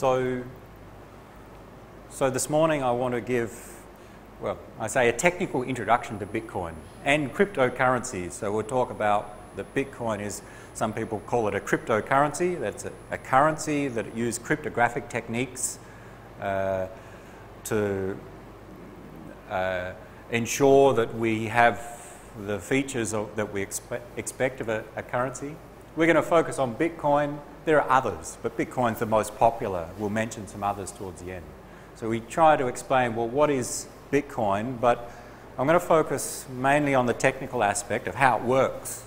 So, so this morning I want to give, well, I say a technical introduction to Bitcoin and cryptocurrencies. So we'll talk about that Bitcoin is, some people call it a cryptocurrency. That's a, a currency that uses cryptographic techniques uh, to uh, ensure that we have the features of, that we expe expect of a, a currency. We're going to focus on Bitcoin. There are others, but Bitcoin's the most popular. We'll mention some others towards the end. So we try to explain, well, what is Bitcoin? But I'm going to focus mainly on the technical aspect of how it works.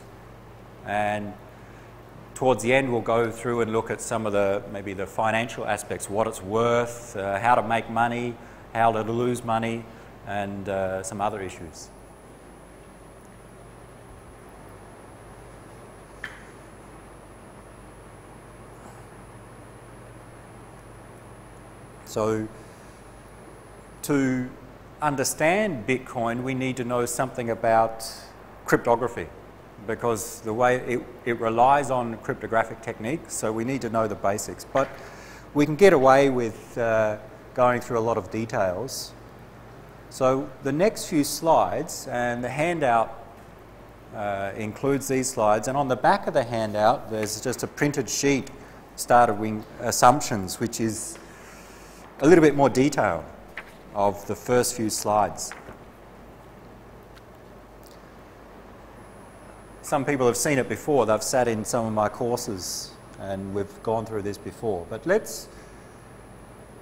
And towards the end, we'll go through and look at some of the, maybe the financial aspects, what it's worth, uh, how to make money, how to lose money, and uh, some other issues. So to understand Bitcoin, we need to know something about cryptography because the way it, it relies on cryptographic techniques, so we need to know the basics. But we can get away with uh, going through a lot of details. So the next few slides, and the handout uh, includes these slides, and on the back of the handout there's just a printed sheet started with assumptions, which is a little bit more detail of the first few slides. Some people have seen it before, they've sat in some of my courses and we've gone through this before. But let's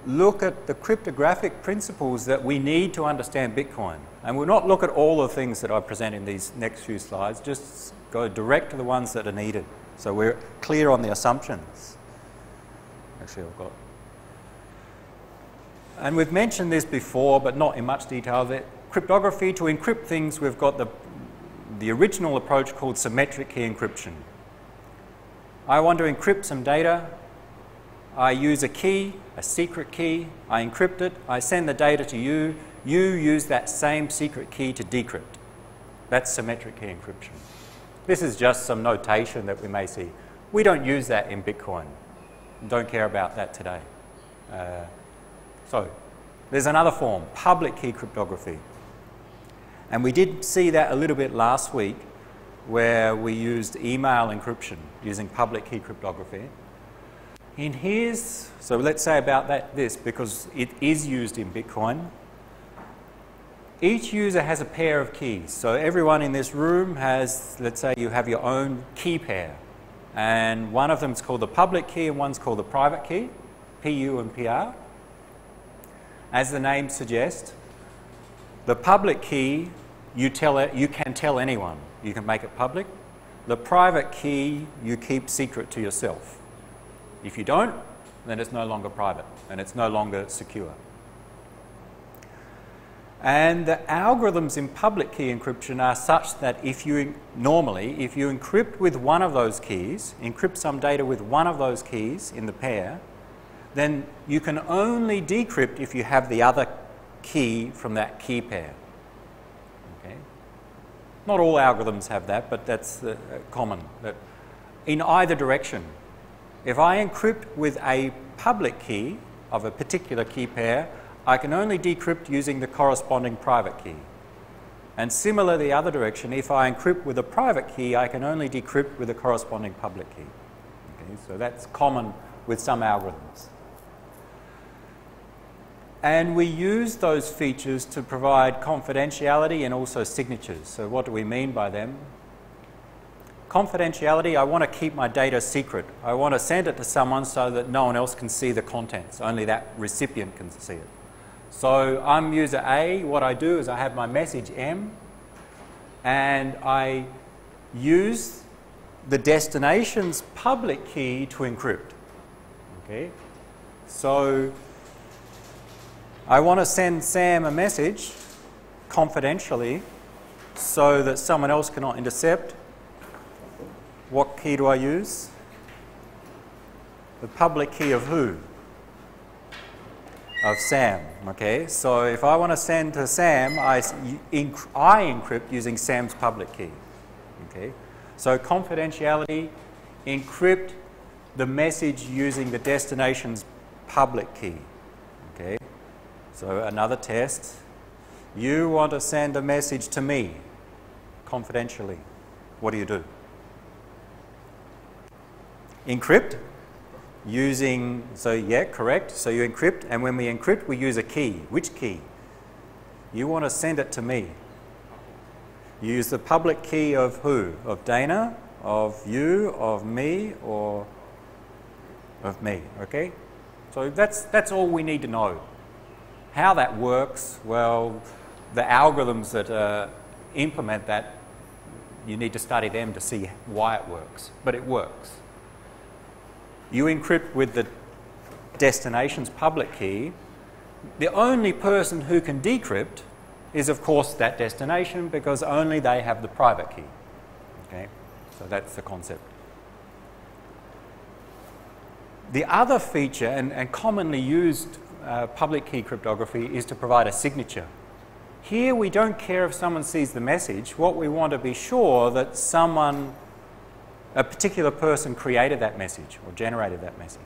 look at the cryptographic principles that we need to understand Bitcoin. And we'll not look at all the things that I present in these next few slides, just go direct to the ones that are needed. So we're clear on the assumptions. Actually, I've got and we've mentioned this before, but not in much detail, that cryptography, to encrypt things, we've got the, the original approach called symmetric key encryption. I want to encrypt some data. I use a key, a secret key. I encrypt it. I send the data to you. You use that same secret key to decrypt. That's symmetric key encryption. This is just some notation that we may see. We don't use that in Bitcoin. Don't care about that today. Uh, so there's another form, public key cryptography. And we did see that a little bit last week where we used email encryption using public key cryptography. In here's, so let's say about that this, because it is used in Bitcoin. Each user has a pair of keys. So everyone in this room has, let's say you have your own key pair. And one of them is called the public key and one's called the private key, PU and PR. As the name suggests, the public key you, tell it, you can tell anyone. You can make it public. The private key you keep secret to yourself. If you don't, then it's no longer private and it's no longer secure. And the algorithms in public key encryption are such that if you normally, if you encrypt with one of those keys, encrypt some data with one of those keys in the pair, then you can only decrypt if you have the other key from that key pair. Okay? Not all algorithms have that, but that's uh, common. That in either direction, if I encrypt with a public key of a particular key pair, I can only decrypt using the corresponding private key. And similar the other direction, if I encrypt with a private key, I can only decrypt with a corresponding public key. Okay, so that's common with some algorithms. And we use those features to provide confidentiality and also signatures. So what do we mean by them? Confidentiality, I want to keep my data secret. I want to send it to someone so that no one else can see the contents. Only that recipient can see it. So I'm user A. What I do is I have my message M and I use the destination's public key to encrypt. Okay? So I want to send Sam a message confidentially so that someone else cannot intercept. What key do I use? The public key of who? Of Sam. Okay, so if I want to send to Sam, I, I encrypt using Sam's public key. Okay, so confidentiality, encrypt the message using the destination's public key. So another test. You want to send a message to me confidentially. What do you do? Encrypt using, so yeah, correct. So you encrypt, and when we encrypt, we use a key. Which key? You want to send it to me. You use the public key of who? Of Dana, of you, of me, or of me, okay? So that's, that's all we need to know. How that works, well, the algorithms that uh, implement that, you need to study them to see why it works, but it works. You encrypt with the destination's public key. The only person who can decrypt is, of course, that destination because only they have the private key. Okay, so that's the concept. The other feature, and, and commonly used uh, public key cryptography, is to provide a signature. Here we don't care if someone sees the message. What we want to be sure that someone, a particular person created that message or generated that message.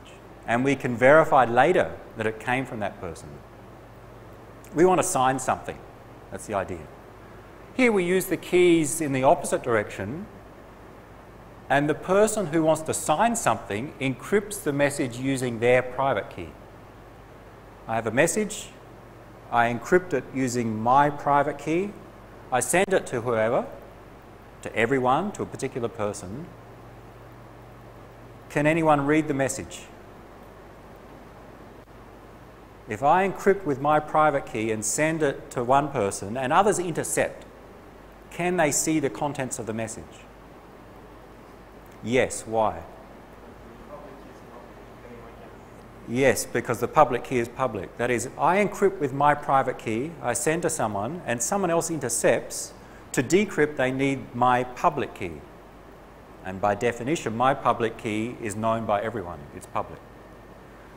And we can verify later that it came from that person. We want to sign something. That's the idea. Here we use the keys in the opposite direction and the person who wants to sign something encrypts the message using their private key. I have a message, I encrypt it using my private key, I send it to whoever, to everyone, to a particular person. Can anyone read the message? If I encrypt with my private key and send it to one person and others intercept, can they see the contents of the message? Yes, why? Yes, because the public key is public. That is, I encrypt with my private key, I send to someone, and someone else intercepts. To decrypt, they need my public key. And by definition, my public key is known by everyone, it's public.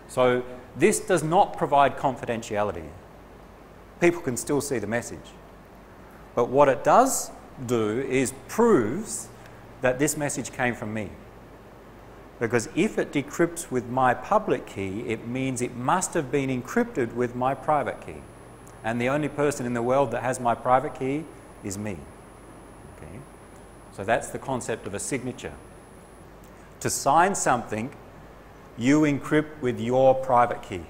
So this does not provide confidentiality. People can still see the message. But what it does do is proves that this message came from me. Because if it decrypts with my public key, it means it must have been encrypted with my private key. And the only person in the world that has my private key is me. Okay? So that's the concept of a signature. To sign something, you encrypt with your private key.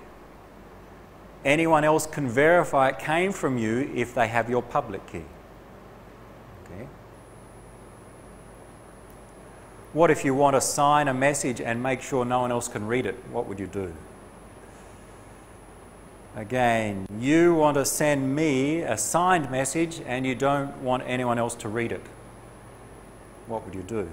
Anyone else can verify it came from you if they have your public key. What if you want to sign a message and make sure no one else can read it? What would you do? Again, you want to send me a signed message and you don't want anyone else to read it. What would you do?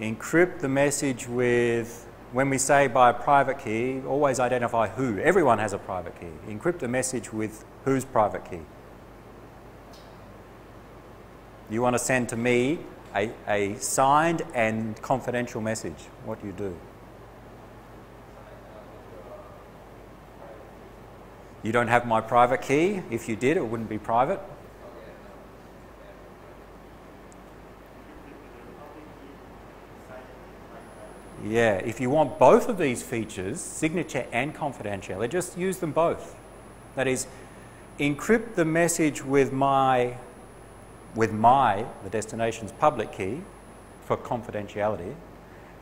Encrypt the message with, when we say by a private key, always identify who. Everyone has a private key. Encrypt the message with whose private key. You want to send to me a, a signed and confidential message. What do you do? You don't have my private key. If you did, it wouldn't be private. Yeah, if you want both of these features, signature and confidentiality, just use them both. That is, encrypt the message with my with my, the destination's public key for confidentiality,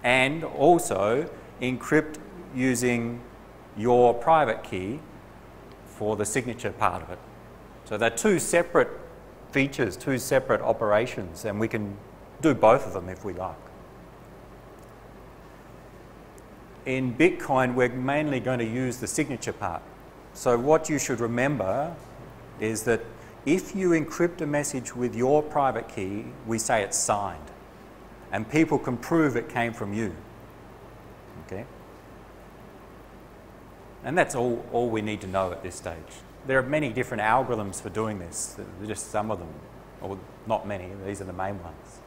and also encrypt using your private key for the signature part of it. So they're two separate features, two separate operations, and we can do both of them if we like. In Bitcoin, we're mainly going to use the signature part. So what you should remember is that if you encrypt a message with your private key, we say it's signed. And people can prove it came from you. Okay? And that's all, all we need to know at this stage. There are many different algorithms for doing this, just some of them, or not many, these are the main ones.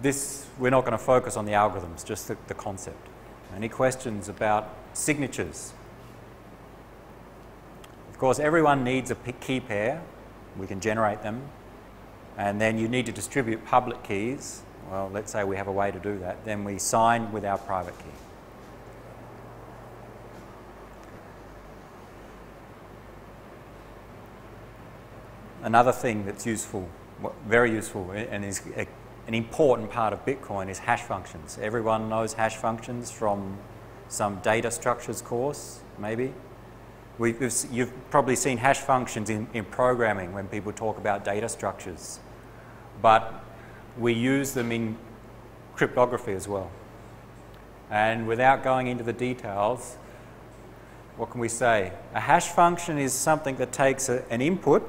This, we're not going to focus on the algorithms, just the, the concept. Any questions about signatures? Course, everyone needs a key pair. We can generate them. And then you need to distribute public keys well, let's say we have a way to do that, then we sign with our private key. Another thing that's useful, very useful, and is a, an important part of Bitcoin is hash functions. Everyone knows hash functions from some data structures course, maybe. We've, you've probably seen hash functions in, in programming when people talk about data structures. But we use them in cryptography as well. And without going into the details, what can we say? A hash function is something that takes a, an input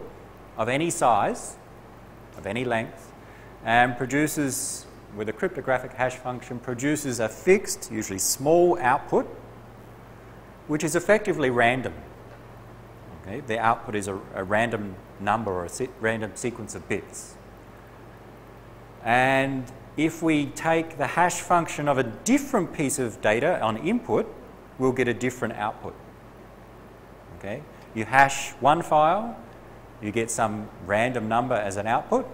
of any size, of any length, and produces, with a cryptographic hash function, produces a fixed, usually small output, which is effectively random. Okay? The output is a, a random number or a se random sequence of bits. And if we take the hash function of a different piece of data on input, we'll get a different output. Okay? You hash one file, you get some random number as an output.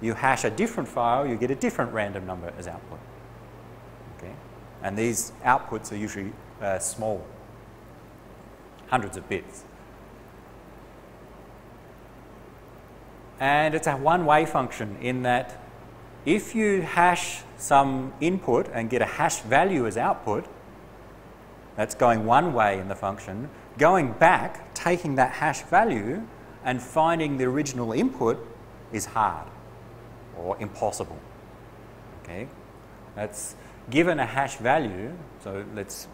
You hash a different file, you get a different random number as output. Okay? And these outputs are usually uh, small, hundreds of bits. And it's a one-way function in that if you hash some input and get a hash value as output, that's going one way in the function. Going back, taking that hash value and finding the original input is hard or impossible. Okay? That's given a hash value, so let's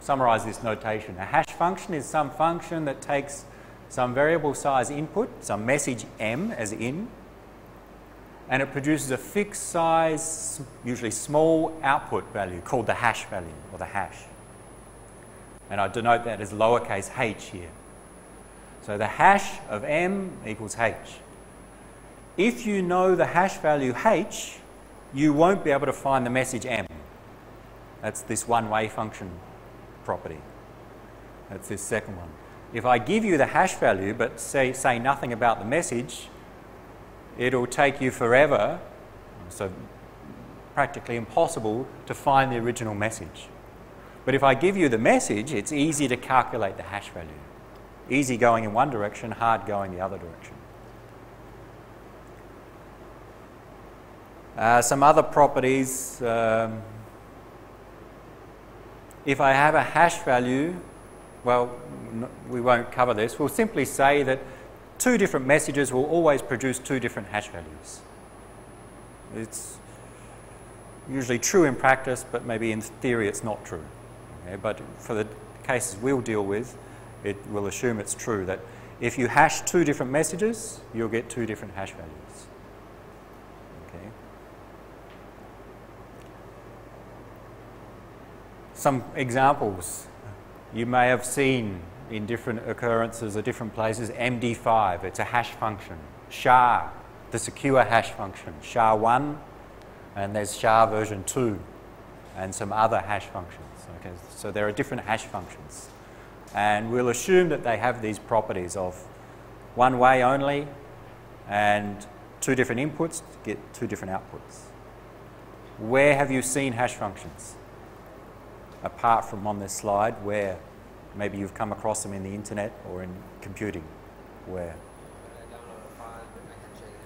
summarize this notation. A hash function is some function that takes some variable size input, some message m as in, and it produces a fixed size, usually small output value called the hash value or the hash. And I denote that as lowercase h here. So the hash of m equals h. If you know the hash value h, you won't be able to find the message m. That's this one-way function property. That's this second one. If I give you the hash value but say, say nothing about the message, it'll take you forever, so practically impossible to find the original message. But if I give you the message, it's easy to calculate the hash value. Easy going in one direction, hard going the other direction. Uh, some other properties, um, if I have a hash value well, we won't cover this. We'll simply say that two different messages will always produce two different hash values. It's usually true in practice, but maybe in theory it's not true. Okay? But for the cases we'll deal with, it will assume it's true that if you hash two different messages, you'll get two different hash values. Okay? Some examples you may have seen in different occurrences or different places MD5, it's a hash function. SHA, the secure hash function. SHA-1, and there's SHA version 2, and some other hash functions. Okay, so there are different hash functions. And we'll assume that they have these properties of one way only and two different inputs to get two different outputs. Where have you seen hash functions? Apart from on this slide where maybe you've come across them in the internet or in computing where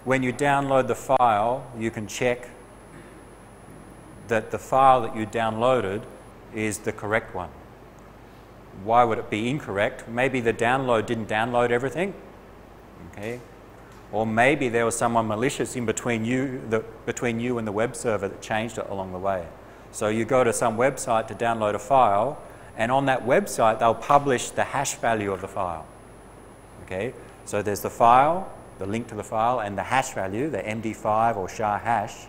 when you download the file you can check that the file that you downloaded is the correct one. Why would it be incorrect? Maybe the download didn't download everything okay? Or maybe there was someone malicious in between you the, between you and the web server that changed it along the way so you go to some website to download a file, and on that website, they'll publish the hash value of the file. Okay? So there's the file, the link to the file, and the hash value, the MD5 or SHA hash.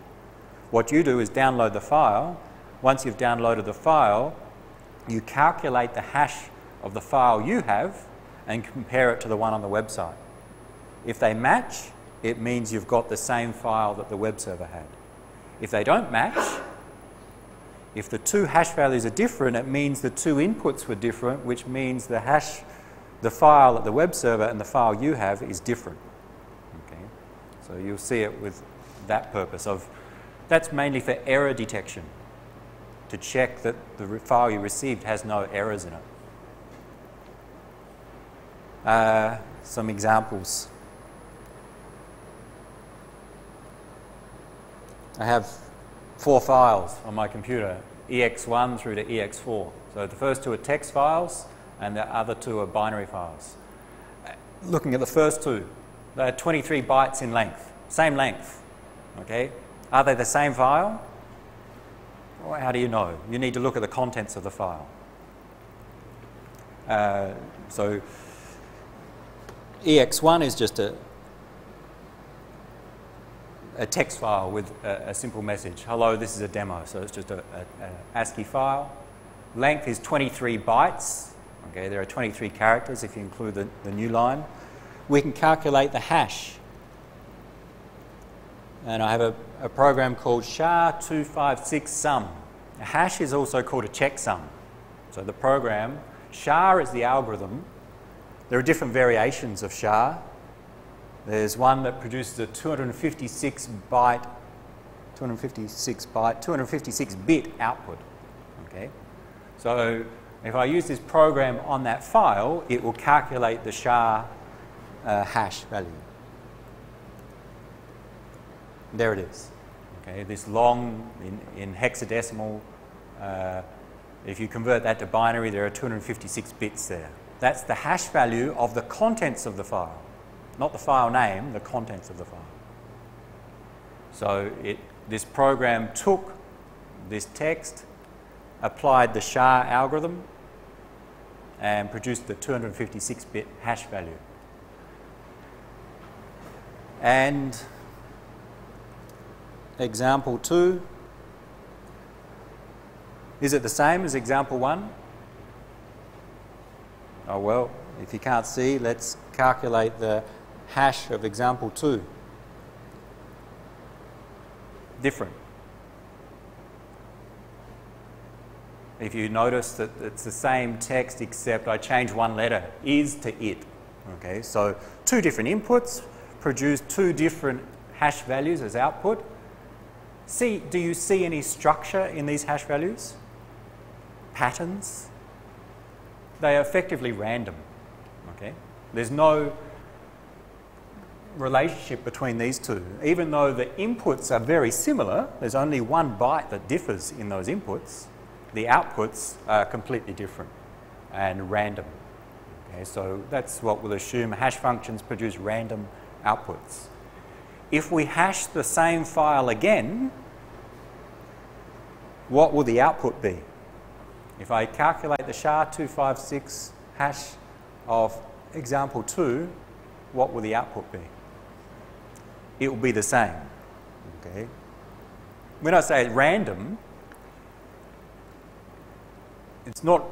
What you do is download the file. Once you've downloaded the file, you calculate the hash of the file you have and compare it to the one on the website. If they match, it means you've got the same file that the web server had. If they don't match, if the two hash values are different, it means the two inputs were different, which means the hash, the file at the web server and the file you have is different. Okay? So you'll see it with that purpose of That's mainly for error detection, to check that the file you received has no errors in it. Uh, some examples. I have four files on my computer, EX1 through to EX4. So the first two are text files and the other two are binary files. Looking at the first two, they're 23 bytes in length, same length. Okay? Are they the same file? Well, how do you know? You need to look at the contents of the file. Uh, so EX1 is just a, a text file with a, a, simple message. Hello, this is a demo. So it's just a, a, ASCII file. Length is 23 bytes. Okay, there are 23 characters if you include the, the new line. We can calculate the hash. And I have a, a program called SHA-256-SUM. A hash is also called a checksum. So the program, SHA is the algorithm. There are different variations of SHA. There's one that produces a 256 byte, 256 byte, 256 bit output. Okay, so if I use this program on that file, it will calculate the SHA uh, hash value. There it is. Okay, this long in, in hexadecimal. Uh, if you convert that to binary, there are 256 bits there. That's the hash value of the contents of the file. Not the file name, the contents of the file. So it, this program took this text, applied the SHA algorithm, and produced the 256-bit hash value. And example 2, is it the same as example 1? Oh well, if you can't see, let's calculate the hash of example 2. Different. If you notice that it's the same text except I change one letter, is to it. Okay, so two different inputs produce two different hash values as output. See, do you see any structure in these hash values? Patterns? They are effectively random. Okay? There's no relationship between these two. Even though the inputs are very similar, there's only one byte that differs in those inputs, the outputs are completely different and random. Okay, so that's what we'll assume hash functions produce random outputs. If we hash the same file again, what will the output be? If I calculate the SHA-256 hash of example 2, what will the output be? It will be the same. Okay? When I say random, it's not,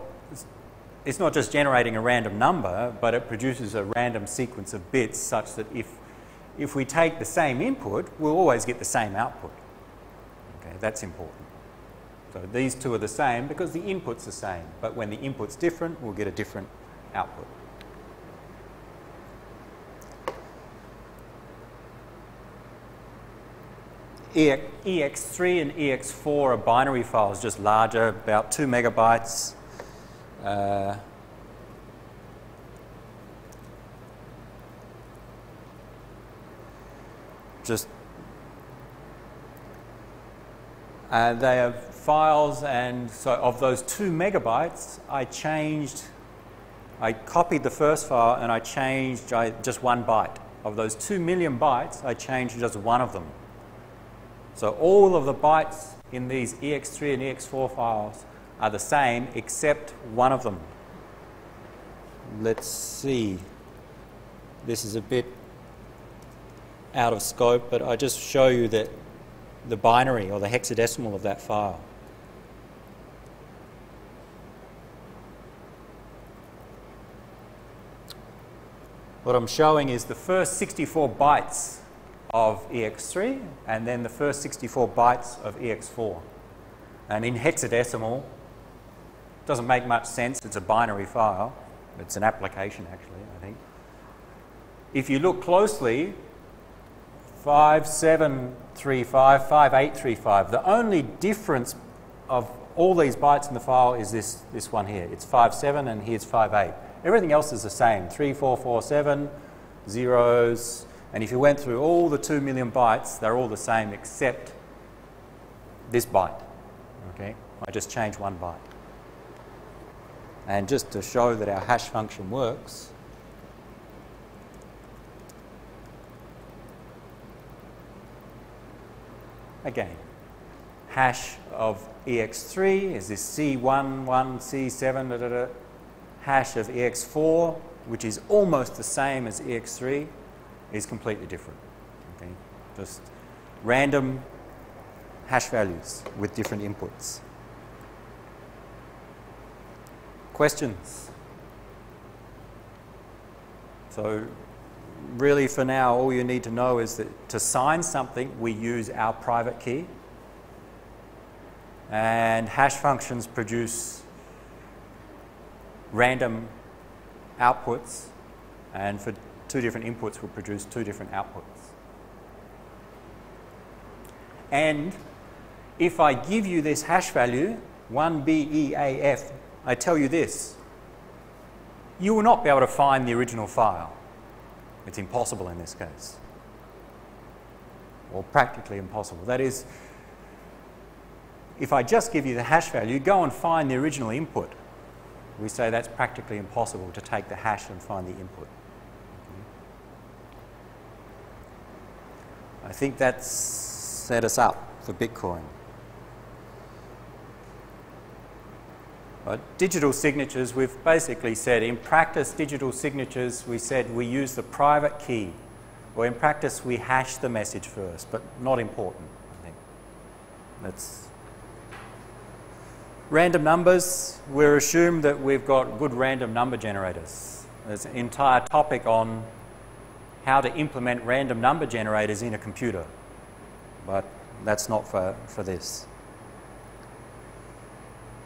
it's not just generating a random number, but it produces a random sequence of bits such that if, if we take the same input, we'll always get the same output. Okay, that's important. So these two are the same because the input's the same, but when the input's different, we'll get a different output. EX3 and EX4 are binary files, just larger, about 2 megabytes. Uh, just they are files and so of those 2 megabytes I changed I copied the first file and I changed I, just one byte of those 2 million bytes I changed just one of them so all of the bytes in these ex3 and ex4 files are the same except one of them. Let's see. This is a bit out of scope, but I just show you that the binary or the hexadecimal of that file. What I'm showing is the first 64 bytes of EX3 and then the first 64 bytes of EX4. And in hexadecimal, doesn't make much sense. It's a binary file. It's an application, actually, I think. If you look closely, 5, 7, 35, 5835. The only difference of all these bytes in the file is this, this one here. It's 57 and here's 58. Everything else is the same, 3447, zeros, and if you went through all the 2 million bytes, they're all the same except this byte. Okay, I just changed one byte. And just to show that our hash function works, again, hash of EX3 is this C1, 1, C7, da, da, da. hash of EX4, which is almost the same as EX3, is completely different. Okay? Just random hash values with different inputs. Questions? So really for now all you need to know is that to sign something we use our private key and hash functions produce random outputs and for two different inputs will produce two different outputs. And if I give you this hash value, 1BEAF, I tell you this, you will not be able to find the original file. It's impossible in this case, or practically impossible. That is, if I just give you the hash value, go and find the original input. We say that's practically impossible to take the hash and find the input. I think that's set us up for Bitcoin. Digital signatures, we've basically said in practice, digital signatures, we said we use the private key. Or in practice, we hash the message first, but not important, I think. That's random numbers. We're assumed that we've got good random number generators. There's an entire topic on how to implement random number generators in a computer, but that's not for, for this.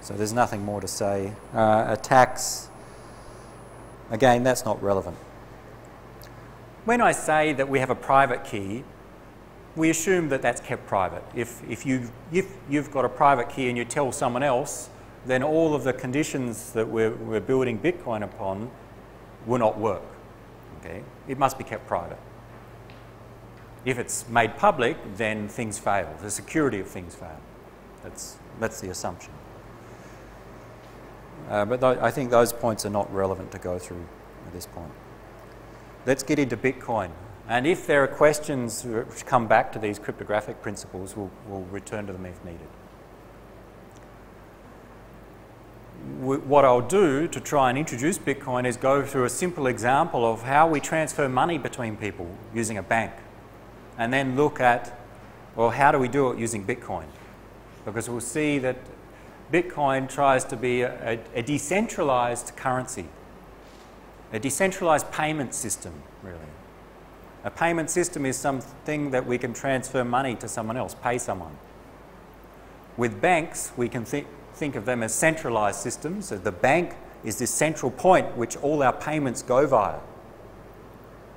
So there's nothing more to say. Uh, attacks, again, that's not relevant. When I say that we have a private key, we assume that that's kept private. If, if, you, if you've got a private key and you tell someone else, then all of the conditions that we're, we're building Bitcoin upon will not work. Okay? It must be kept private. If it's made public, then things fail. The security of things fail. That's, that's the assumption. Uh, but th- I think those points are not relevant to go through at this point. Let's get into Bitcoin. And if there are questions which come back to these cryptographic principles, we'll, we'll return to them if needed. What I'll do to try and introduce Bitcoin is go through a simple example of how we transfer money between people using a bank. And then look at, well, how do we do it using Bitcoin? Because we'll see that Bitcoin tries to be a, a, decentralized currency, a decentralized payment system, really. A payment system is something that we can transfer money to someone else, pay someone. With banks, we can think, think of them as centralized systems. So the bank is this central point which all our payments go via.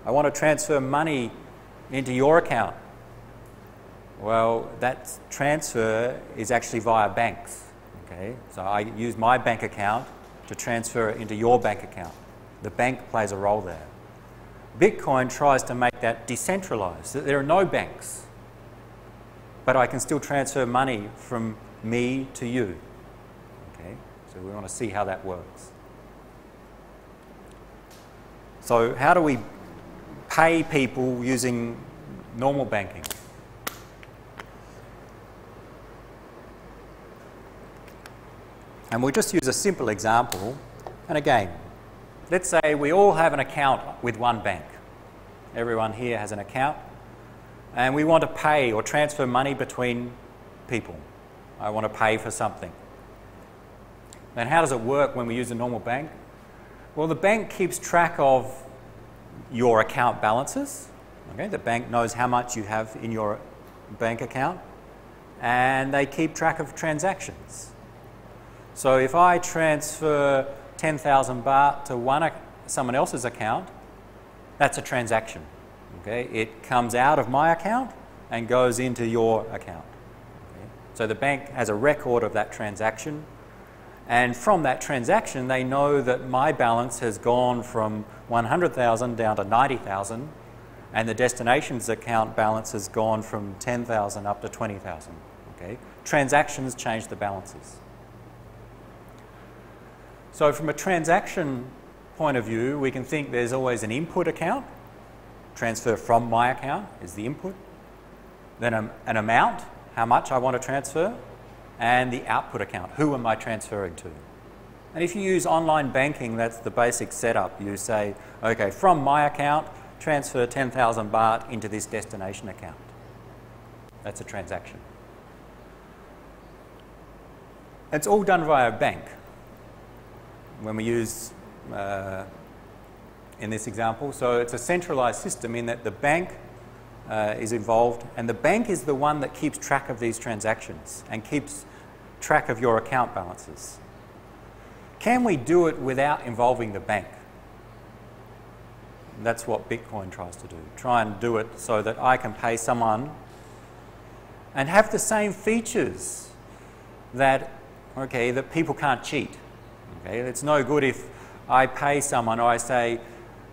I want to transfer money into your account. Well, that transfer is actually via banks. Okay, so I use my bank account to transfer it into your bank account. The bank plays a role there. Bitcoin tries to make that decentralized. There are no banks, but I can still transfer money from me to you. We want to see how that works. So, how do we pay people using normal banking? And we'll just use a simple example. And again, let's say we all have an account with one bank. Everyone here has an account. And we want to pay or transfer money between people. I want to pay for something. And how does it work when we use a normal bank? Well, the bank keeps track of your account balances. Okay, the bank knows how much you have in your bank account, and they keep track of transactions. So if I transfer 10,000 baht to one, someone else's account, that's a transaction. Okay? It comes out of my account and goes into your account. Okay? So the bank has a record of that transaction, and from that transaction, they know that my balance has gone from 100,000 down to 90,000, and the destinations account balance has gone from 10,000 up to 20,000. Okay? Transactions change the balances. So from a transaction point of view, we can think there's always an input account. Transfer from my account is the input. Then an amount, how much I want to transfer, and the output account, who am I transferring to? And if you use online banking, that's the basic setup. You say, okay, from my account, transfer 10,000 baht into this destination account. That's a transaction. It's all done via a bank. When we use uh, in this example. So it's a centralized system in that the bank uh, is involved and the bank is the one that keeps track of these transactions and keeps track of your account balances. Can we do it without involving the bank? That's what Bitcoin tries to do. Try and do it so that I can pay someone and have the same features that, okay, that people can't cheat. Okay, it's no good if I pay someone or I say,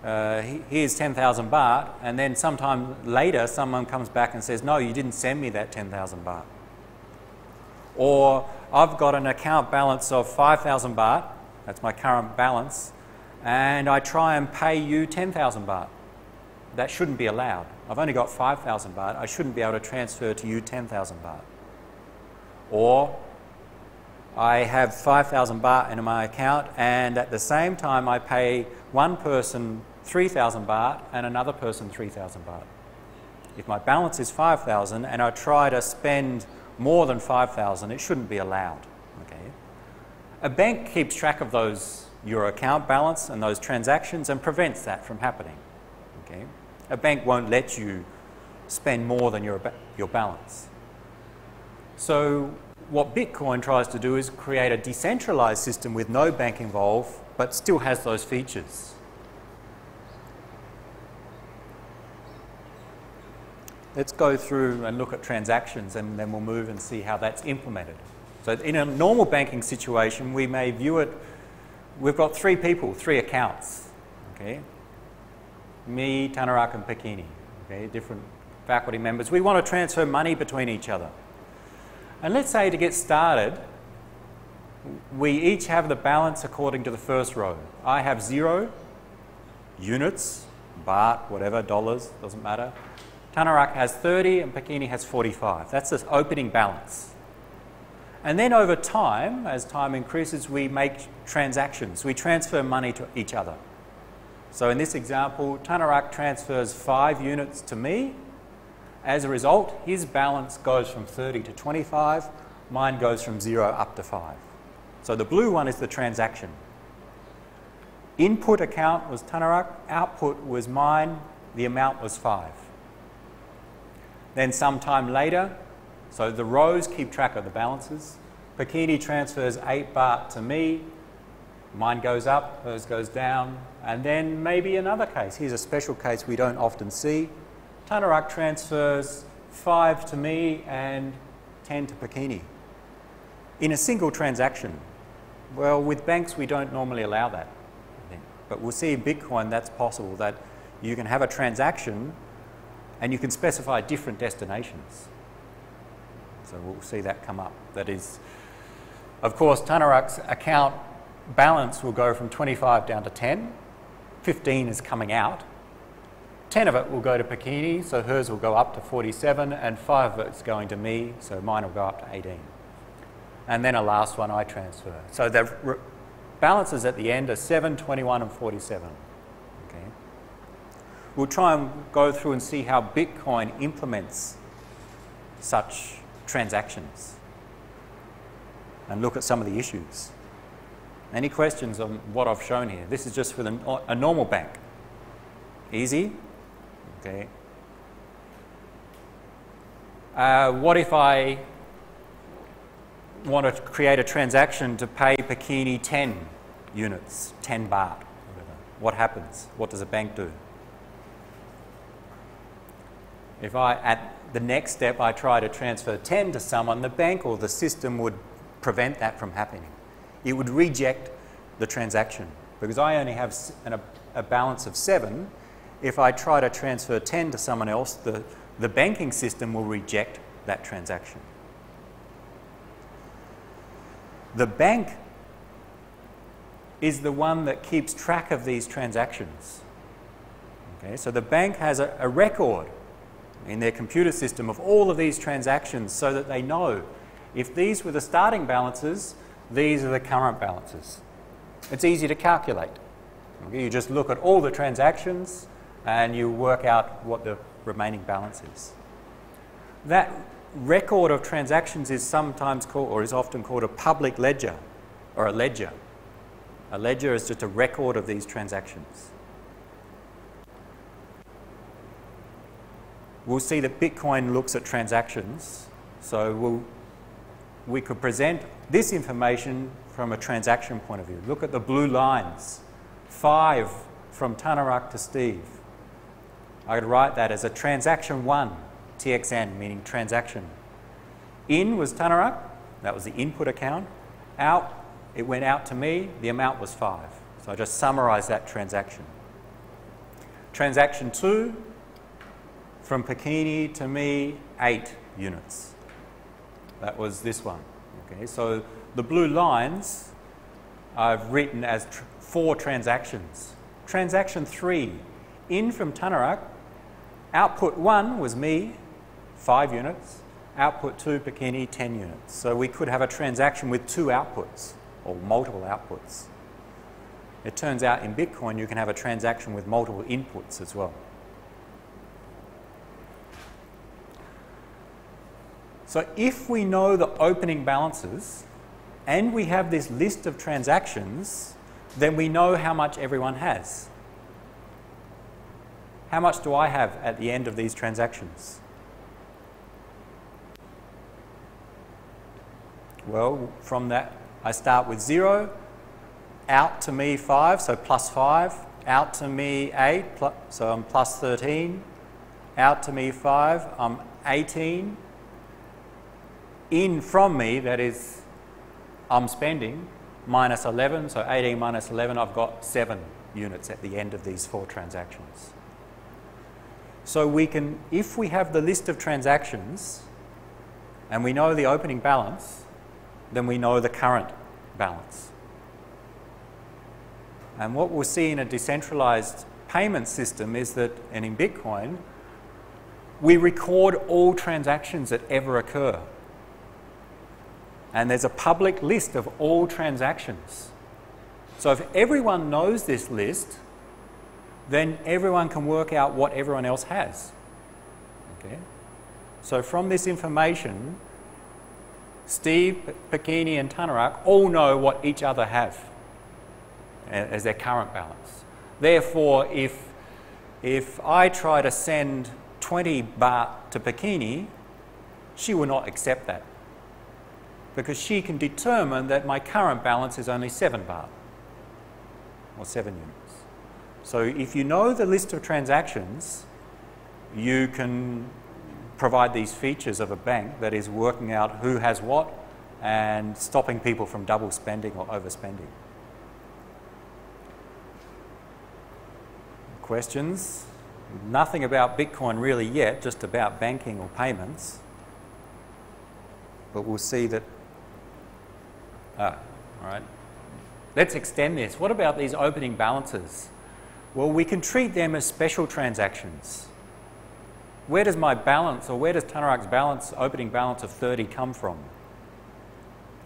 uh, here's 10,000 baht, and then sometime later someone comes back and says, no, you didn't send me that 10,000 baht. Or I've got an account balance of 5,000 baht, that's my current balance, and I try and pay you 10,000 baht. That shouldn't be allowed. I've only got 5,000 baht, I shouldn't be able to transfer to you 10,000 baht. Or I have 5,000 baht in my account, and at the same time, I pay one person 3,000 baht and another person 3,000 baht. If my balance is 5,000 and I try to spend more than 5,000, it shouldn't be allowed. Okay? A bank keeps track of those your account balance and those transactions and prevents that from happening. Okay? A bank won't let you spend more than your, your balance. So what Bitcoin tries to do is create a decentralized system with no bank involved, but still has those features. Let's go through and look at transactions and then we'll move and see how that's implemented. So in a normal banking situation, we may view it, we've got three people, three accounts, okay? Me, Thanarak and Pakini, okay, different faculty members. We want to transfer money between each other. And let's say to get started, we each have the balance according to the first row. I have zero units, baht, whatever, dollars, doesn't matter. Thanarak has 30 and Pakini has 45. That's the opening balance. And then over time, as time increases, we make transactions. We transfer money to each other. So in this example, Thanarak transfers five units to me as a result, his balance goes from 30 to 25, mine goes from 0 up to 5. So the blue one is the transaction. Input account was Thanarak, output was mine, the amount was 5. Then sometime later, so the rows keep track of the balances. Pakini transfers 8 baht to me, mine goes up, hers goes down, and then maybe another case. Here's a special case we don't often see. Thanarak transfers 5 to me and 10 to Pakini in a single transaction. Well, with banks, we don't normally allow that. But we'll see in Bitcoin that's possible, that you can have a transaction and you can specify different destinations. So we'll see that come up. That is, of course, Thanarak's account balance will go from 25 down to 10. 15 is coming out. 10 of it will go to Pakini, so hers will go up to 47, and 5 of it's going to me, so mine will go up to 18. And then a last one I transfer. So the balances at the end are 7, 21, and 47. We'll try and go through and see how Bitcoin implements such transactions and look at some of the issues. Any questions on what I've shown here? This is just for the, a normal bank. Easy, Okay. Uh, what if I want to create a transaction to pay Pakini 10 units, 10 baht. What happens? What does a bank do? If I, at the next step, I try to transfer 10 to someone, the bank or the system would prevent that from happening. It would reject the transaction because I only have an, a balance of 7. If I try to transfer 10 to someone else, the, the banking system will reject that transaction. The bank is the one that keeps track of these transactions. Okay, so the bank has a, a record in their computer system of all of these transactions so that they know if these were the starting balances, these are the current balances. It's easy to calculate. You just look at all the transactions and you work out what the remaining balance is. That record of transactions is sometimes called, or is often called, a public ledger or a ledger. A ledger is just a record of these transactions. We'll see that Bitcoin looks at transactions, so we'll, we could present this information from a transaction point of view. Look at the blue lines. Five from Thanarak to Steve. I could write that as a transaction one, TXN, meaning transaction. In was Thanarak, that was the input account. Out, it went out to me, the amount was five. So I just summarise that transaction. Transaction two, from Pakini to me, eight units. That was this one. Okay, so the blue lines I've written as tr four transactions. Transaction three, in from Thanarak, output one was me, five units, output two, Pakini, 10 units. So we could have a transaction with two outputs or multiple outputs. It turns out in Bitcoin you can have a transaction with multiple inputs as well. So if we know the opening balances and we have this list of transactions, then we know how much everyone has. How much do I have at the end of these transactions? Well, from that, I start with 0, out to me 5, so plus 5, out to me 8, so I'm plus 13, out to me 5, I'm 18, in from me, that is, I'm spending, minus 11, so 18 minus 11, I've got 7 units at the end of these four transactions. So we can, if we have the list of transactions and we know the opening balance, then we know the current balance. And what we'll see in a decentralized payment system is that, and in Bitcoin, we record all transactions that ever occur. And there's a public list of all transactions. So if everyone knows this list, then everyone can work out what everyone else has. Okay? So from this information, Steve, Pakini, and Thanarak all know what each other have as their current balance. Therefore, if, if I try to send 20 baht to Pakini, she will not accept that because she can determine that my current balance is only 7 baht or 7 units. So if you know the list of transactions, you can provide these features of a bank that is working out who has what and stopping people from double spending or overspending. Questions? Nothing about Bitcoin really yet, just about banking or payments. But we'll see that. Ah, all right. Let's extend this. What about these opening balances? Well, we can treat them as special transactions. Where does my balance, or where does Thanarak's balance, opening balance of 30 come from?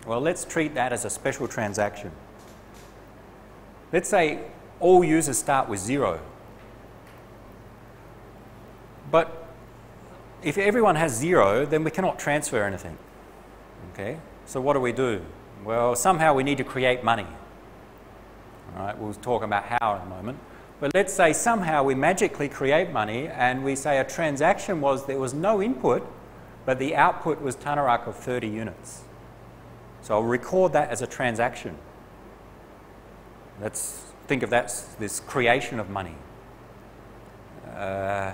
Well, let's treat that as a special transaction. Let's say all users start with zero. But if everyone has zero, then we cannot transfer anything. Okay? So what do we do? Well, somehow we need to create money. All right, we'll talk about how in a moment. But let's say somehow we magically create money and we say a transaction was there was no input, but the output was Thanarak of 30 units. So I'll record that as a transaction. Let's think of that this creation of money. Uh,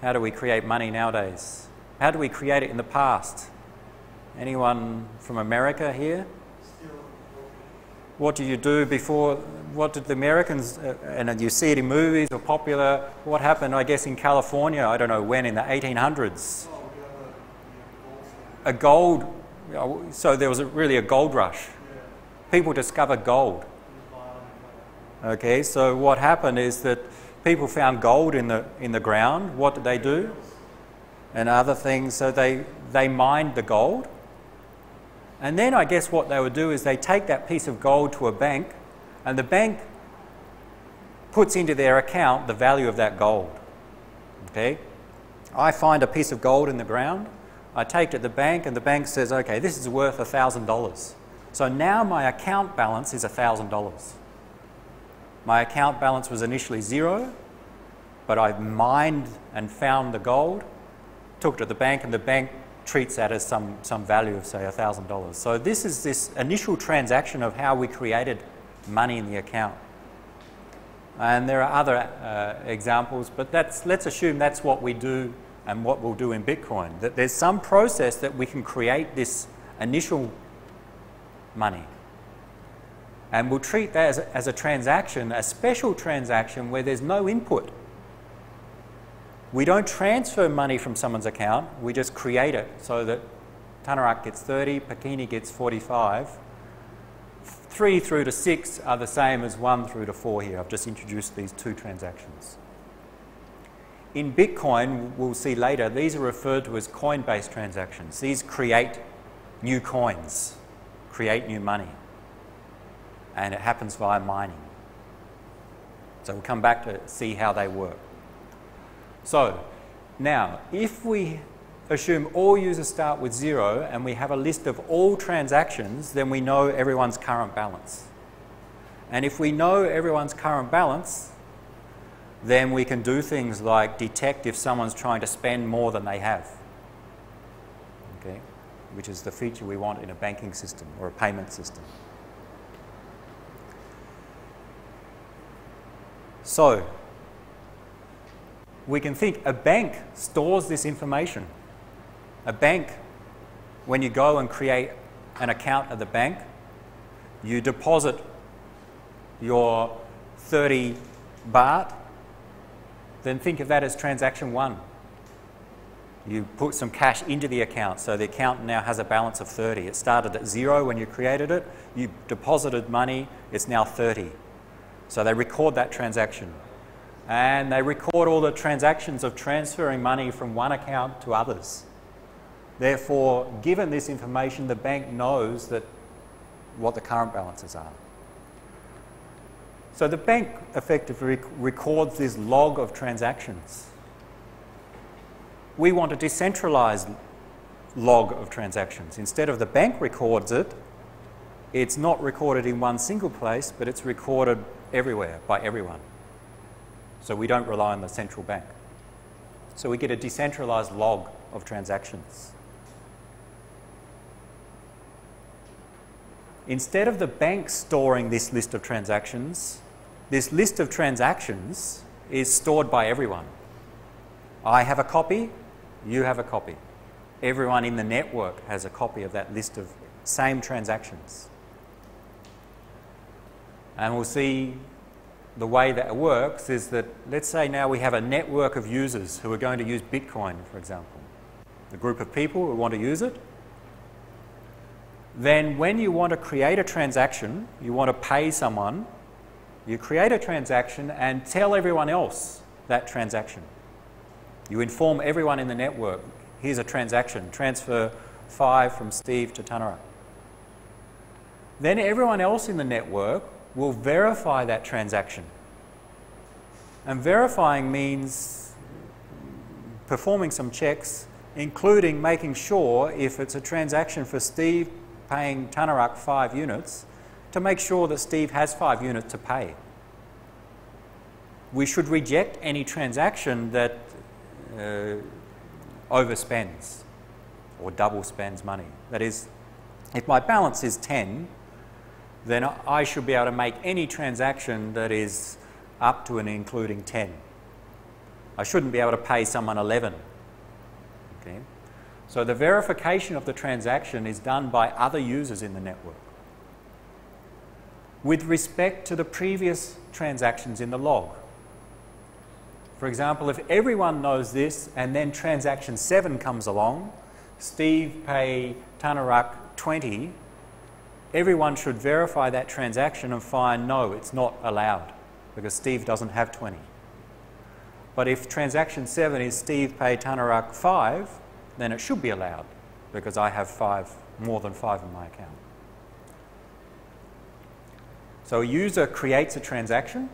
How do we create money nowadays? How do we create it in the past? Anyone from America here? What do you do before? What did the Americans, uh, and you see it in movies or popular, what happened, I guess, in California, I don't know when, in the 1800s? A gold, so there was a, really a gold rush. People discovered gold. Okay, so what happened is that people found gold in the, in the ground. What did they do? And other things, so they, they mined the gold and then I guess what they would do is they take that piece of gold to a bank, and the bank puts into their account the value of that gold. Okay? I find a piece of gold in the ground, I take it to the bank, and the bank says, okay, this is worth $1,000. So now my account balance is $1,000. My account balance was initially zero, but I mined and found the gold, took it to the bank, and the bank treats that as some, some value of, say, $1,000. So this is this initial transaction of how we created money in the account. And there are other uh, examples, but that's, let's assume that's what we do and what we'll do in Bitcoin. That there's some process that we can create this initial money. And we'll treat that as a, as a transaction, a special transaction where there's no input. We don't transfer money from someone's account, we just create it so that Thanarak gets 30, Pakini gets 45. 3 through to 6 are the same as 1 through to 4 here. I've just introduced these two transactions. In Bitcoin, we'll see later, these are referred to as coinbase transactions. These create new coins, create new money, and it happens via mining. So we'll come back to see how they work. So now, if we assume all users start with zero and we have a list of all transactions, then we know everyone's current balance. And if we know everyone's current balance, then we can do things like detect if someone's trying to spend more than they have. Okay? Which is the feature we want in a banking system or a payment system. So, we can think a bank stores this information. A bank, when you go and create an account at the bank, you deposit your 30 baht, then think of that as transaction one. You put some cash into the account, so the account now has a balance of 30. It started at zero when you created it, you deposited money, it's now 30. So they record that transaction and they record all the transactions of transferring money from one account to others. Therefore, given this information, the bank knows that what the current balances are. So the bank effectively records this log of transactions. We want a decentralized log of transactions. Instead of the bank records it, it's not recorded in one single place, but it's recorded everywhere by everyone. So we don't rely on the central bank. So we get a decentralized log of transactions. Instead of the bank storing this list of transactions, this list of transactions is stored by everyone. I have a copy, you have a copy. Everyone in the network has a copy of that list of same transactions. And we'll see the way that works is that let's say now we have a network of users who are going to use Bitcoin, for example, a group of people who want to use it. Then, when you want to create a transaction, you want to pay someone, you create a transaction and tell everyone else that transaction. You inform everyone in the network here's a transaction, transfer five from Steve to Thanarak. Then everyone else in the network will verify that transaction. And verifying means performing some checks, including making sure if it's a transaction for Steve paying Thanarak five units, to make sure that Steve has five units to pay. We should reject any transaction that uh, overspends or double spends money. That is, if my balance is 10 then I should be able to make any transaction that is up to and including 10. I shouldn't be able to pay someone 11. Okay? So the verification of the transaction is done by other users in the network. With respect to the previous transactions in the log. For example, if everyone knows this and then transaction 7 comes along, Steve pay Thanarak 20, everyone should verify that transaction and find no, it's not allowed because Steve doesn't have 20. But if transaction 7 is Steve pay Thanarak 5, then it should be allowed because I have 5, more than 5 in my account. So a user creates a transaction.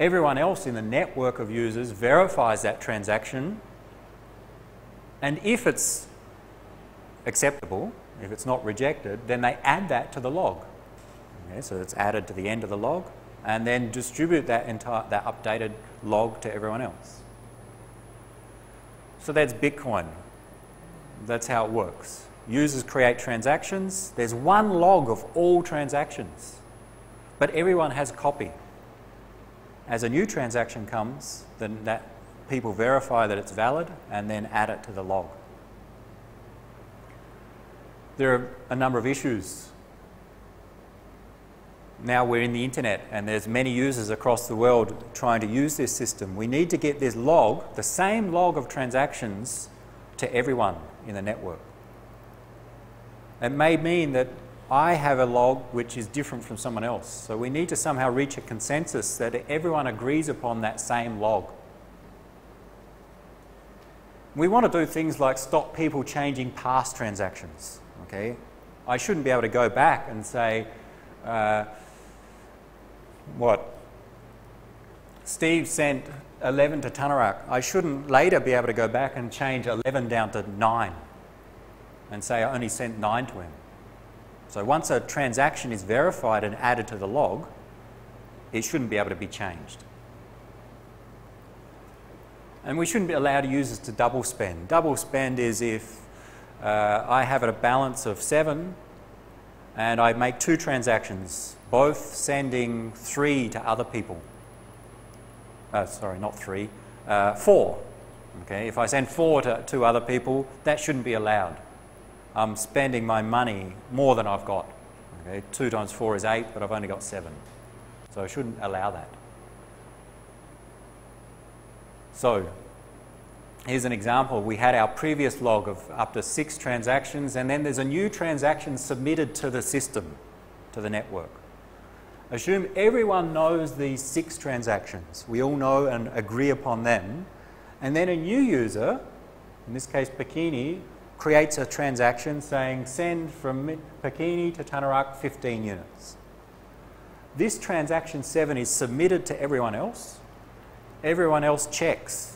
Everyone else in the network of users verifies that transaction. And if it's acceptable, if it's not rejected, then they add that to the log. Okay, so it's added to the end of the log and then distribute that entire that updated log to everyone else. So that's Bitcoin. That's how it works. Users create transactions. There's one log of all transactions, but everyone has a copy. As a new transaction comes, then that people verify that it's valid and then add it to the log. There are a number of issues. Now we're in the internet and there's many users across the world trying to use this system. We need to get this log, the same log of transactions, to everyone in the network. It may mean that I have a log which is different from someone else. So we need to somehow reach a consensus that everyone agrees upon that same log. We want to do things like stop people changing past transactions. Okay, I shouldn't be able to go back and say, uh, what? Steve sent 11 to Thanarak. I shouldn't later be able to go back and change 11 down to 9 and say I only sent 9 to him. So once a transaction is verified and added to the log, it shouldn't be able to be changed. And we shouldn't be allowed to users to double spend. Double spend is if uh, I have a balance of seven and I make two transactions, both sending three to other people. Uh, sorry, not three, uh, four. Okay, if I send four to, to other people, that shouldn't be allowed. I'm spending my money more than I've got. Okay, two times four is eight, but I've only got seven. So I shouldn't allow that. So Here's an example. We had our previous log of up to six transactions, and then there's a new transaction submitted to the system, to the network. Assume everyone knows these six transactions. We all know and agree upon them. And then a new user, in this case Pakini, creates a transaction saying send from Pakini to Thanarak 15 units. This transaction 7 is submitted to everyone else. Everyone else checks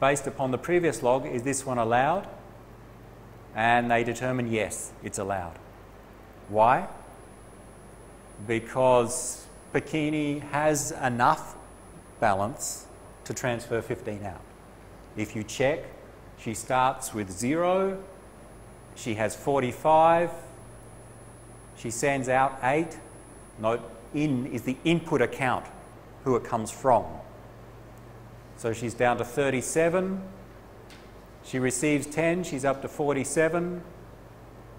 based upon the previous log, is this one allowed? And they determine yes, it's allowed. Why? Because Pakini has enough balance to transfer 15 out. If you check, she starts with zero, she has 45, she sends out eight. Note, in is the input account, who it comes from. So she's down to 37. She receives 10, she's up to 47.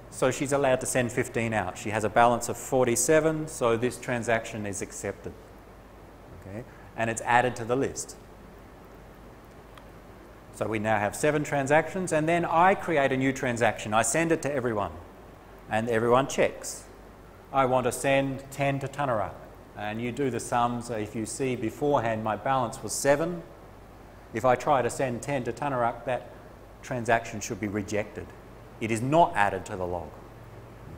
So she's allowed to send 15 out. She has a balance of 47, so this transaction is accepted. Okay? And it's added to the list. So we now have seven transactions, and then I create a new transaction. I send it to everyone, and everyone checks. I want to send 10 to Thanarak. And you do the sums. If you see beforehand, my balance was 7. If I try to send 10 to Thanarak, that transaction should be rejected. It is not added to the log.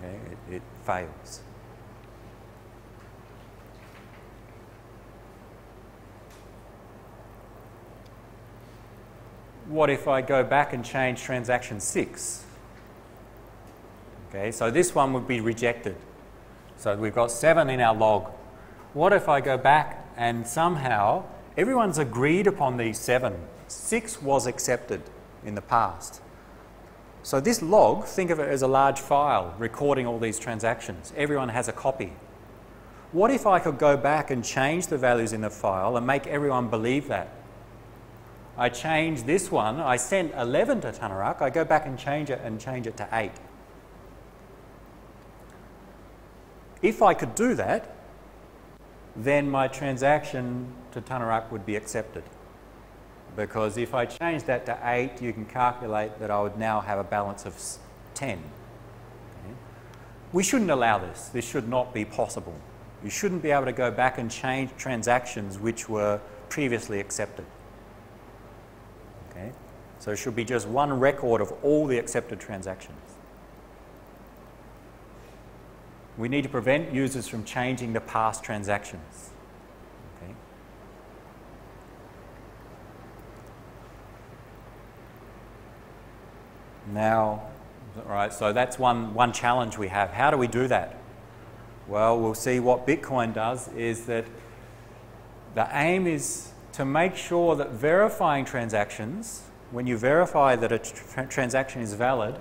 Okay? It, it fails. What if I go back and change transaction 6? Okay, so this one would be rejected. So we've got 7 in our log. What if I go back and somehow Everyone's agreed upon these seven. Six was accepted in the past. So, this log, think of it as a large file recording all these transactions. Everyone has a copy. What if I could go back and change the values in the file and make everyone believe that? I change this one, I sent 11 to Thanarak, I go back and change it and change it to 8. If I could do that, then my transaction to Thanarak would be accepted. Because if I change that to 8, you can calculate that I would now have a balance of 10. Okay. We shouldn't allow this. This should not be possible. You shouldn't be able to go back and change transactions which were previously accepted. Okay? So it should be just one record of all the accepted transactions. We need to prevent users from changing the past transactions. Okay? Now, right, so that's one, one challenge we have. How do we do that? Well, we'll see what Bitcoin does is that the aim is to make sure that verifying transactions, when you verify that a tra transaction is valid,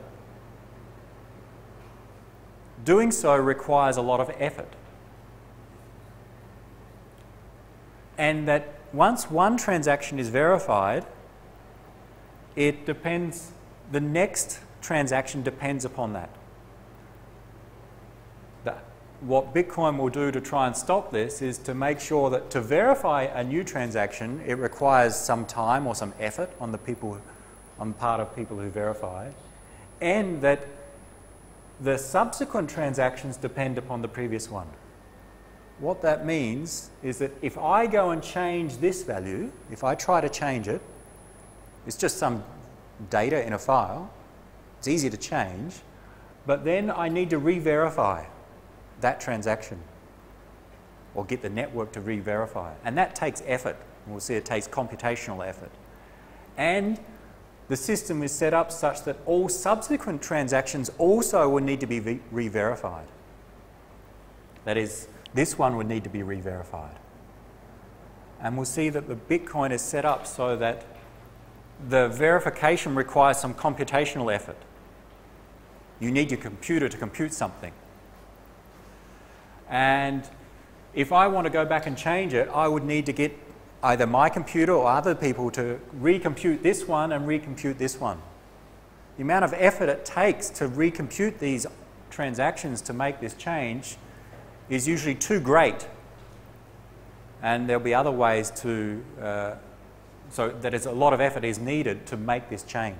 doing so requires a lot of effort. And that once one transaction is verified, it depends, the next transaction depends upon that what Bitcoin will do to try and stop this is to make sure that to verify a new transaction, it requires some time or some effort on the people, on the part of people who verify, and that the subsequent transactions depend upon the previous one. What that means is that if I go and change this value, if I try to change it, it's just some data in a file, it's easy to change, but then I need to re-verify that transaction or get the network to re-verify it. And that takes effort. We'll see it takes computational effort. And the system is set up such that all subsequent transactions also would need to be re-verified. That is, this one would need to be re-verified. And we'll see that the Bitcoin is set up so that the verification requires some computational effort. You need your computer to compute something. And if I want to go back and change it, I would need to get either my computer or other people to recompute this one and recompute this one. The amount of effort it takes to recompute these transactions to make this change is usually too great. And there'll be other ways to, uh, so that is a lot of effort is needed to make this change.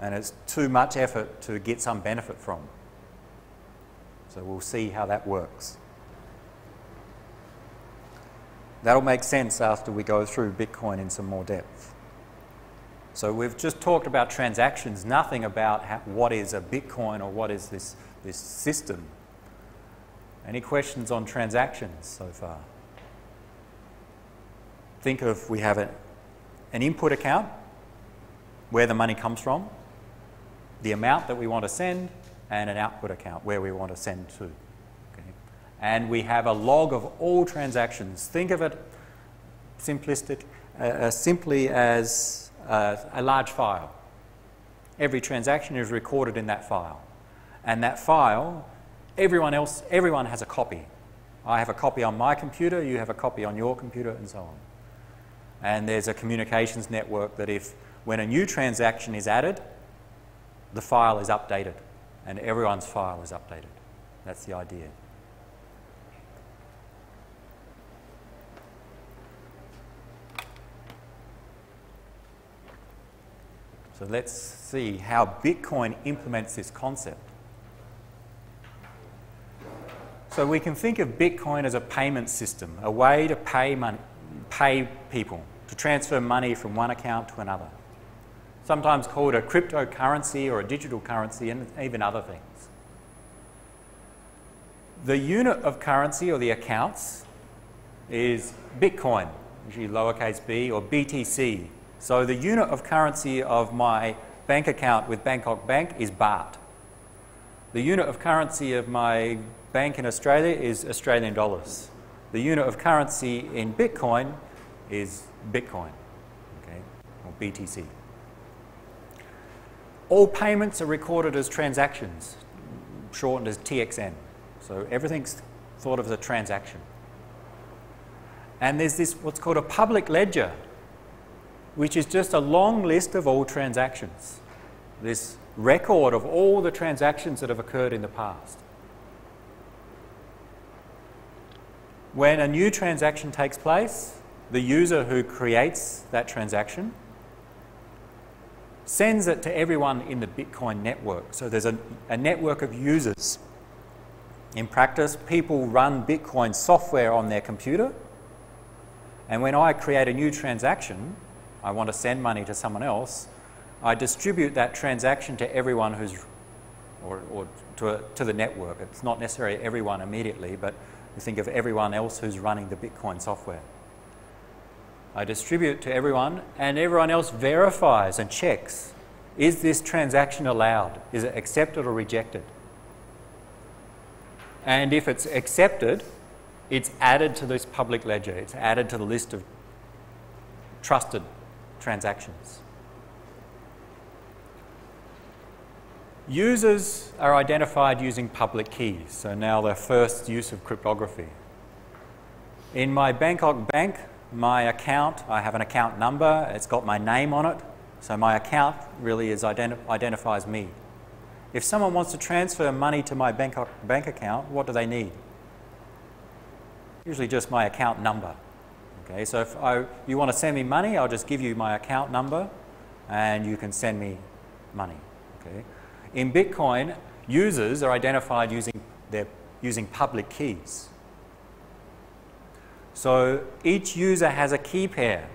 And it's too much effort to get some benefit from. So we'll see how that works. That'll make sense after we go through Bitcoin in some more depth. So we've just talked about transactions, nothing about how, what is a Bitcoin or what is this, this system. Any questions on transactions so far? Think of we have a, an input account, where the money comes from, the amount that we want to send, and an output account where we want to send to. And we have a log of all transactions. Think of it simplistic, uh, uh, simply as uh, a large file. Every transaction is recorded in that file. And that file, everyone else, everyone has a copy. I have a copy on my computer, you have a copy on your computer, and so on. And there's a communications network that if, when a new transaction is added, the file is updated and everyone's file is updated. That's the idea. So let's see how Bitcoin implements this concept. So we can think of Bitcoin as a payment system, a way to pay, money, pay people, to transfer money from one account to another sometimes called a cryptocurrency or a digital currency, and even other things. The unit of currency or the accounts is Bitcoin, usually lowercase b, or BTC. So the unit of currency of my bank account with Bangkok Bank is Baht. The unit of currency of my bank in Australia is Australian dollars. The unit of currency in Bitcoin is Bitcoin, okay, or BTC. All payments are recorded as transactions, shortened as TXN. So everything's thought of as a transaction. And there's this what's called a public ledger. Which is just a long list of all transactions. This record of all the transactions that have occurred in the past. When a new transaction takes place, the user who creates that transaction sends it to everyone in the Bitcoin network. So there's a, a network of users. In practice, people run Bitcoin software on their computer, and when I create a new transaction, I want to send money to someone else, I distribute that transaction to everyone who's, or, or to, to the network. It's not necessarily everyone immediately, but you think of everyone else who's running the Bitcoin software. I distribute to everyone, and everyone else verifies and checks is this transaction allowed? Is it accepted or rejected? And if it's accepted, it's added to this public ledger, it's added to the list of trusted transactions. Users are identified using public keys, so now the first use of cryptography. In my Bangkok bank, my account, I have an account number, it's got my name on it, so my account really is identi identifies me. If someone wants to transfer money to my Bangkok bank account, what do they need? Usually just my account number. Okay, so if I, you want to send me money, I'll just give you my account number and you can send me money. Okay. In Bitcoin, users are identified using, their, using public keys. So each user has a key pair.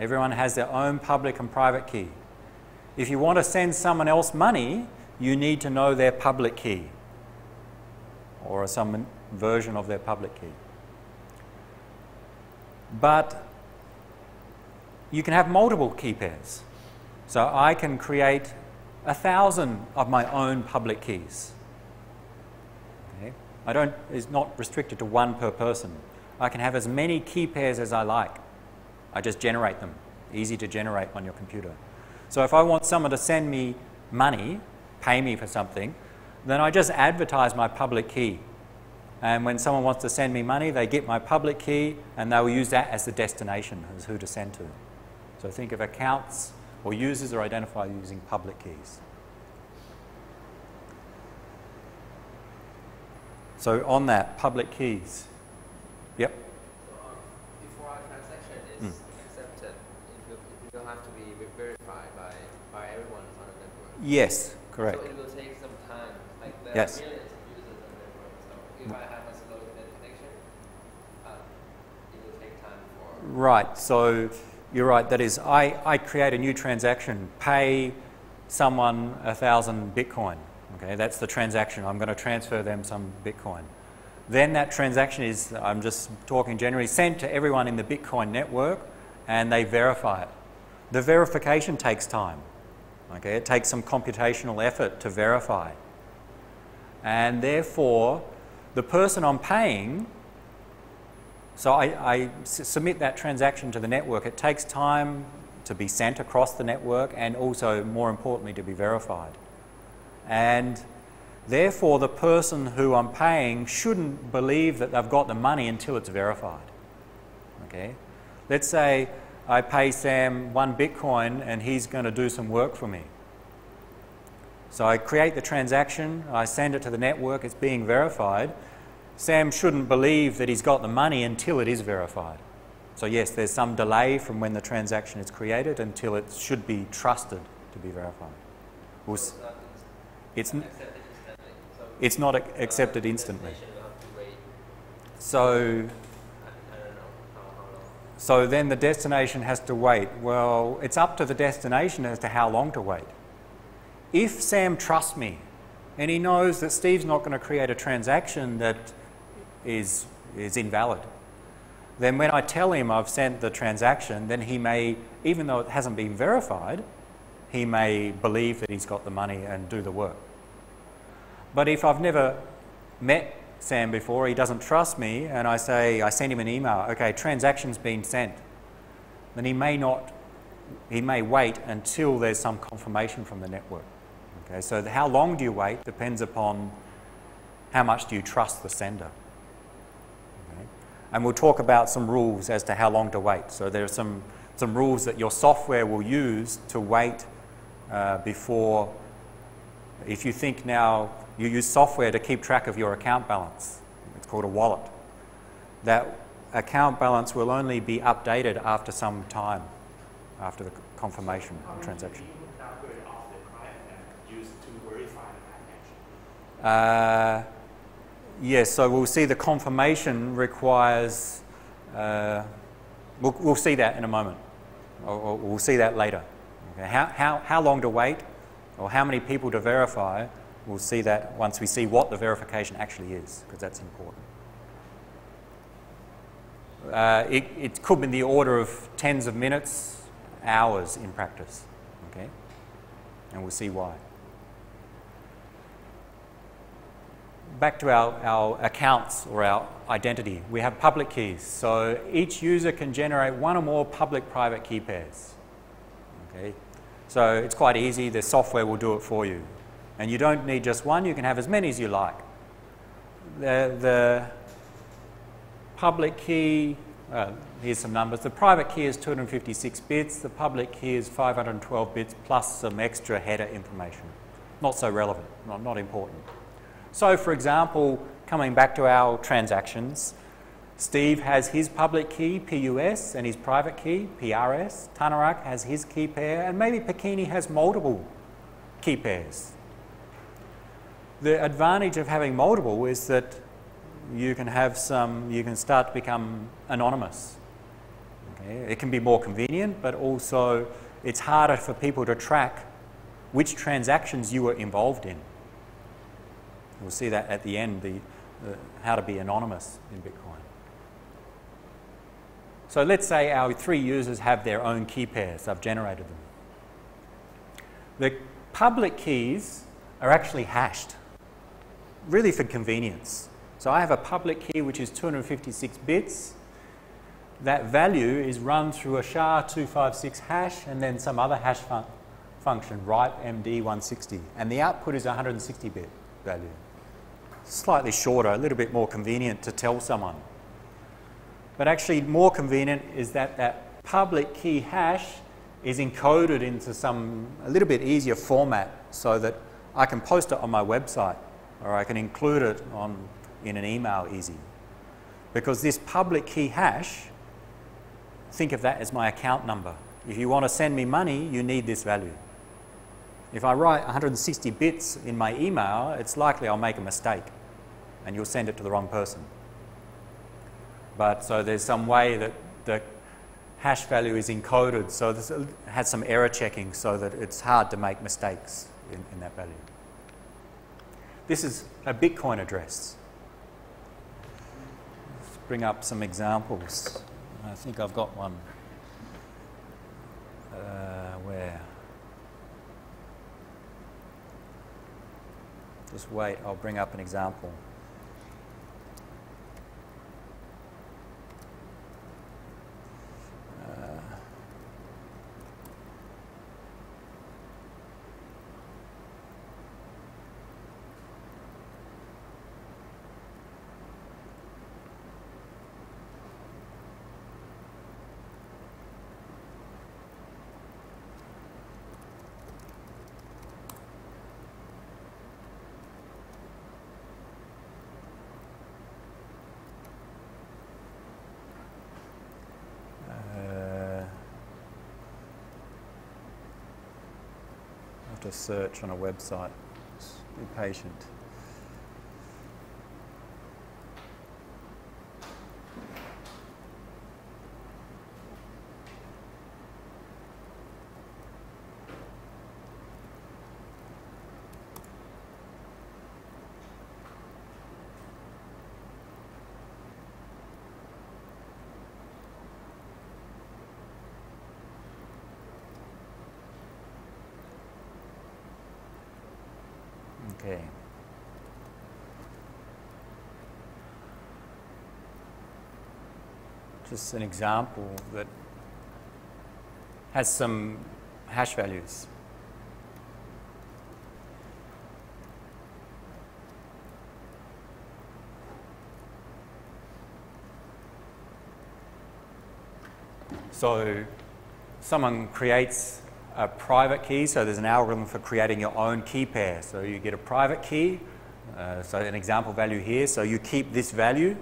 Everyone has their own public and private key. If you want to send someone else money, you need to know their public key or some version of their public key. But you can have multiple key pairs. So I can create a thousand of my own public keys. Okay? I don't, it's not restricted to one per person. I can have as many key pairs as I like. I just generate them. Easy to generate on your computer. So if I want someone to send me money, pay me for something, then I just advertise my public key. And when someone wants to send me money, they get my public key and they will use that as the destination as who to send to. So think of accounts or users are identified using public keys. So on that, public keys. Yep. before a transaction is Mm. accepted, it will, it will have to be verified by, by everyone on the network. Yes, correct. So it will take some time. Like Yes. are millions of users on the network. So if I have a slow internet connection, uh, it will take time for. Right, so you're right. That is, I, I create a new transaction, pay someone a thousand Bitcoin. Okay, that's the transaction. I'm going to transfer them some Bitcoin. Then that transaction is, I'm just talking generally, sent to everyone in the Bitcoin network and they verify it. The verification takes time. Okay, it takes some computational effort to verify. And therefore, the person I'm paying so I, submit that transaction to the network. It takes time to be sent across the network and also, more importantly, to be verified. And therefore, the person who I'm paying shouldn't believe that they've got the money until it's verified. Okay? Let's say I pay Sam one Bitcoin and he's going to do some work for me. So I create the transaction, I send it to the network, it's being verified. Sam shouldn't believe that he's got the money until it is verified. So, yes, there's some delay from when the transaction is created until it should be trusted to be verified. It's not It's, accepted instantly. It's not accepted instantly. So, so then the destination has to wait. Well, it's up to the destination as to how long to wait. If Sam trusts me and he knows that Steve's not going to create a transaction that is, is invalid, then when I tell him I've sent the transaction, then he may, even though it hasn't been verified, he may believe that he's got the money and do the work. But if I've never met Sam before, he doesn't trust me, and I say, I send him an email, okay, transaction's been sent, then he may not, he may wait until there's some confirmation from the network. Okay, so how long do you wait depends upon how much do you trust the sender. And we'll talk about some rules as to how long to wait. So there are some some rules that your software will use to wait uh, before, if you think now you use software to keep track of your account balance, it's called a wallet, that account balance will only be updated after some time, after the confirmation transaction. Uh, yes, so we'll see the confirmation requires, uh, we'll, we'll, see that in a moment, or, or we'll see that later. Okay. How, how, how long to wait, or how many people to verify, we'll see that once we see what the verification actually is, because that's important. Uh, it, it could be in the order of tens of minutes, hours in practice, okay? And we'll see why. Back to our, our accounts or our identity, we have public keys. So each user can generate one or more public-private key pairs. Okay? So it's quite easy, the software will do it for you. And you don't need just one, you can have as many as you like. The, the public key, uh, here's some numbers. The private key is 256 bits, the public key is 512 bits plus some extra header information. Not so relevant, not, not important. So, for example, coming back to our transactions, Steve has his public key, PUS, and his private key, PRS. Thanarak has his key pair, and maybe Pakini has multiple key pairs. The advantage of having multiple is that you can have some, you can start to become anonymous. Okay? It can be more convenient, but also it's harder for people to track which transactions you were involved in. We'll see that at the end, the, uh, how to be anonymous in Bitcoin. So let's say our three users have their own key pairs. I've generated them. The public keys are actually hashed, really for convenience. So I have a public key which is 256 bits. That value is run through a SHA-256 hash and then some other hash fun function, RIPEMD-160. And the output is 160 bit value slightly shorter, a little bit more convenient to tell someone. But actually more convenient is that that public key hash is encoded into some a little bit easier format so that I can post it on my website or I can include it on, in an email easy. Because this public key hash, think of that as my account number. If you want to send me money, you need this value. If I write 160 bits in my email, it's likely I'll make a mistake and you'll send it to the wrong person. But so there's some way that the hash value is encoded so this has some error checking so that it's hard to make mistakes in, in that value. This is a Bitcoin address. Let's bring up some examples. I think I've got one. Uh, where? Just wait, I'll bring up an example. Uh, to search on a website. Be patient. Okay. Just an example that has some hash values. So someone creates a private key, so there's an algorithm for creating your own key pair. So you get a private key, uh, so an example value here, so you keep this value.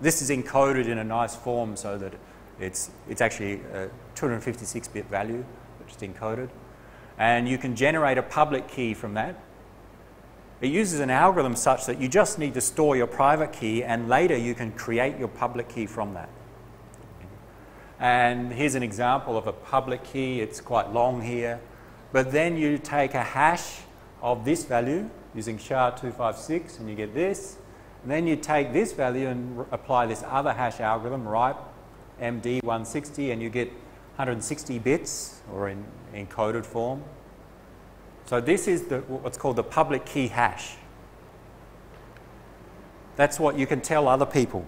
This is encoded in a nice form so that it's, it's actually a 256-bit value, which is encoded. And you can generate a public key from that. It uses an algorithm such that you just need to store your private key and later you can create your public key from that. And here's an example of a public key. It's quite long here. But then you take a hash of this value using SHA-256 and you get this. And then you take this value and apply this other hash algorithm, RIPE MD160, and you get 160 bits or in encoded form. So this is the, what's called the public key hash. That's what you can tell other people.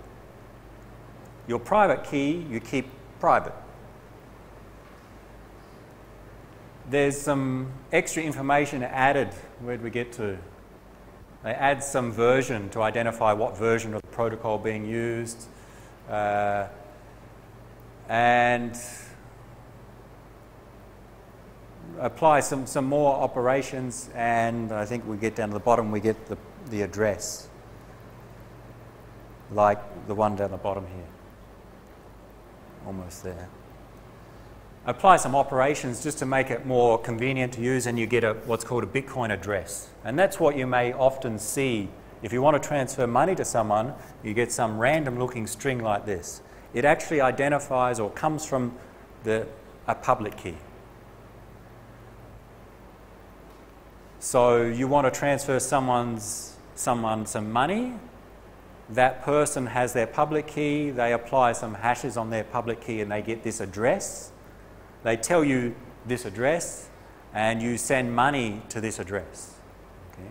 Your private key you keep private. There's some extra information added. Where do we get to? They add some version to identify what version of the protocol being used. Uh, and apply some, some more operations and I think we get down to the bottom we get the, the address like the one down the bottom here almost there. Apply some operations just to make it more convenient to use, and you get a, what's called a Bitcoin address. And that's what you may often see. If you want to transfer money to someone, you get some random looking string like this. It actually identifies or comes from the, a public key. So you want to transfer someone's, someone some money, that person has their public key, they apply some hashes on their public key and they get this address. They tell you this address and you send money to this address. Okay.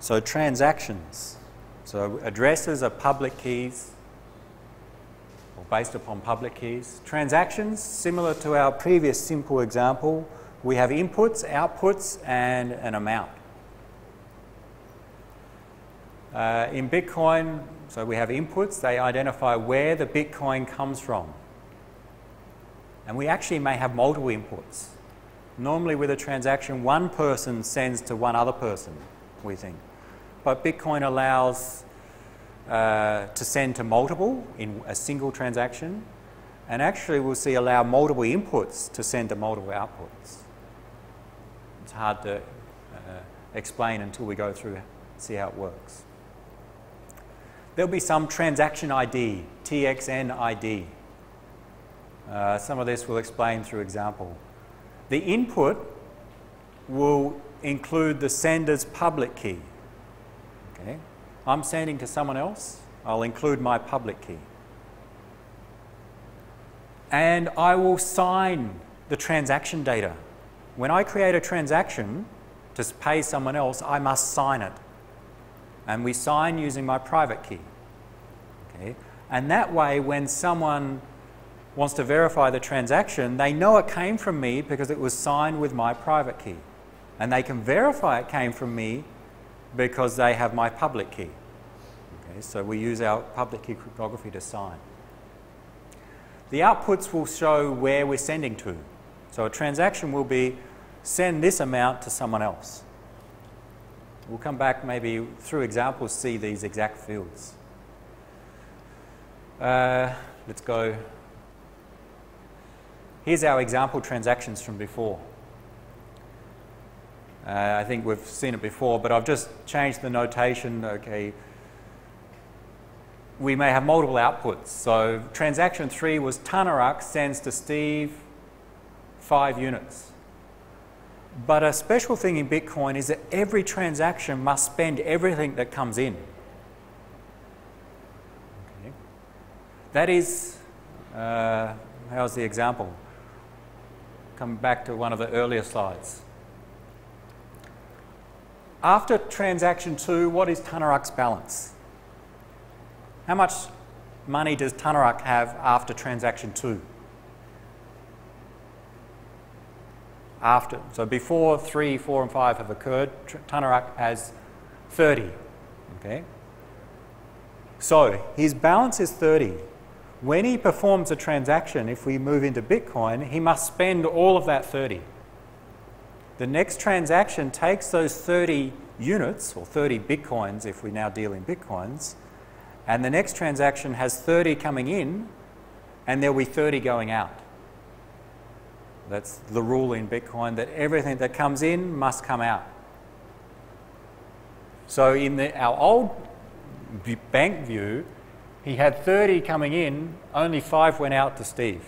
So transactions. So addresses are public keys or based upon public keys. Transactions, similar to our previous simple example, we have inputs, outputs, and an amount. Uh, in Bitcoin, so we have inputs, they identify where the Bitcoin comes from. And we actually may have multiple inputs. Normally, with a transaction, one person sends to one other person, we think. But Bitcoin allows uh, to send to multiple in a single transaction. And actually, we'll see allow multiple inputs to send to multiple outputs. It's hard to uh, explain until we go through, see how it works. There'll be some transaction ID, TXN ID. Uh, some of this we'll explain through example. The input will include the sender's public key. Okay? I'm sending to someone else, I'll include my public key. And I will sign the transaction data. When I create a transaction to pay someone else, I must sign it. And we sign using my private key. Okay? And that way, when someone wants to verify the transaction, they know it came from me because it was signed with my private key. And they can verify it came from me because they have my public key. Okay, so we use our public key cryptography to sign. The outputs will show where we're sending to. So a transaction will be send this amount to someone else. We'll come back maybe through examples see these exact fields. Uh, let's go. Here's our example transactions from before. Uh, I think we've seen it before, but I've just changed the notation. Okay, we may have multiple outputs. So transaction three was Thanarak sends to Steve five units. But a special thing in Bitcoin is that every transaction must spend everything that comes in. Okay. That is, uh, how's the example? Come back to one of the earlier slides. After transaction two, what is Thanarak's balance? How much money does Thanarak have after transaction two? After. So before 3, 4, and 5 have occurred, Thanarak has 30. Okay? So his balance is 30. When he performs a transaction, if we move into Bitcoin, he must spend all of that 30. The next transaction takes those 30 units, or 30 Bitcoins if we now deal in Bitcoins, and the next transaction has 30 coming in, and there'll be 30 going out. That's the rule in Bitcoin that everything that comes in must come out. So in the, our old bank view, he had 30 coming in, only five went out to Steve.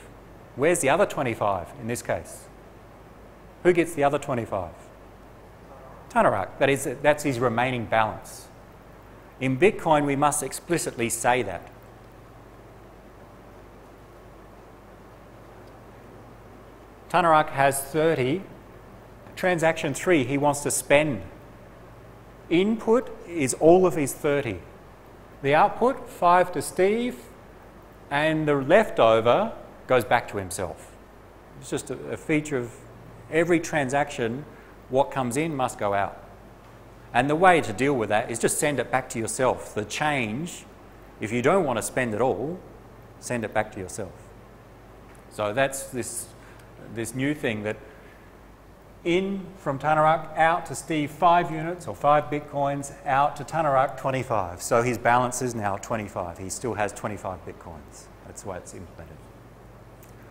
Where's the other 25 in this case? Who gets the other 25? Thanarak. That is, that's his remaining balance. In Bitcoin, we must explicitly say that. Thanarak has 30. Transaction 3, he wants to spend. Input is all of his 30. The output, 5 to Steve, and the leftover goes back to himself. It's just a, a feature of every transaction, what comes in must go out. And the way to deal with that is just send it back to yourself. The change, if you don't want to spend it all, send it back to yourself. So that's this this new thing that in from Thanarak out to Steve 5 units or 5 bitcoins, out to Thanarak 25. So his balance is now 25. He still has 25 bitcoins. That's why it's implemented.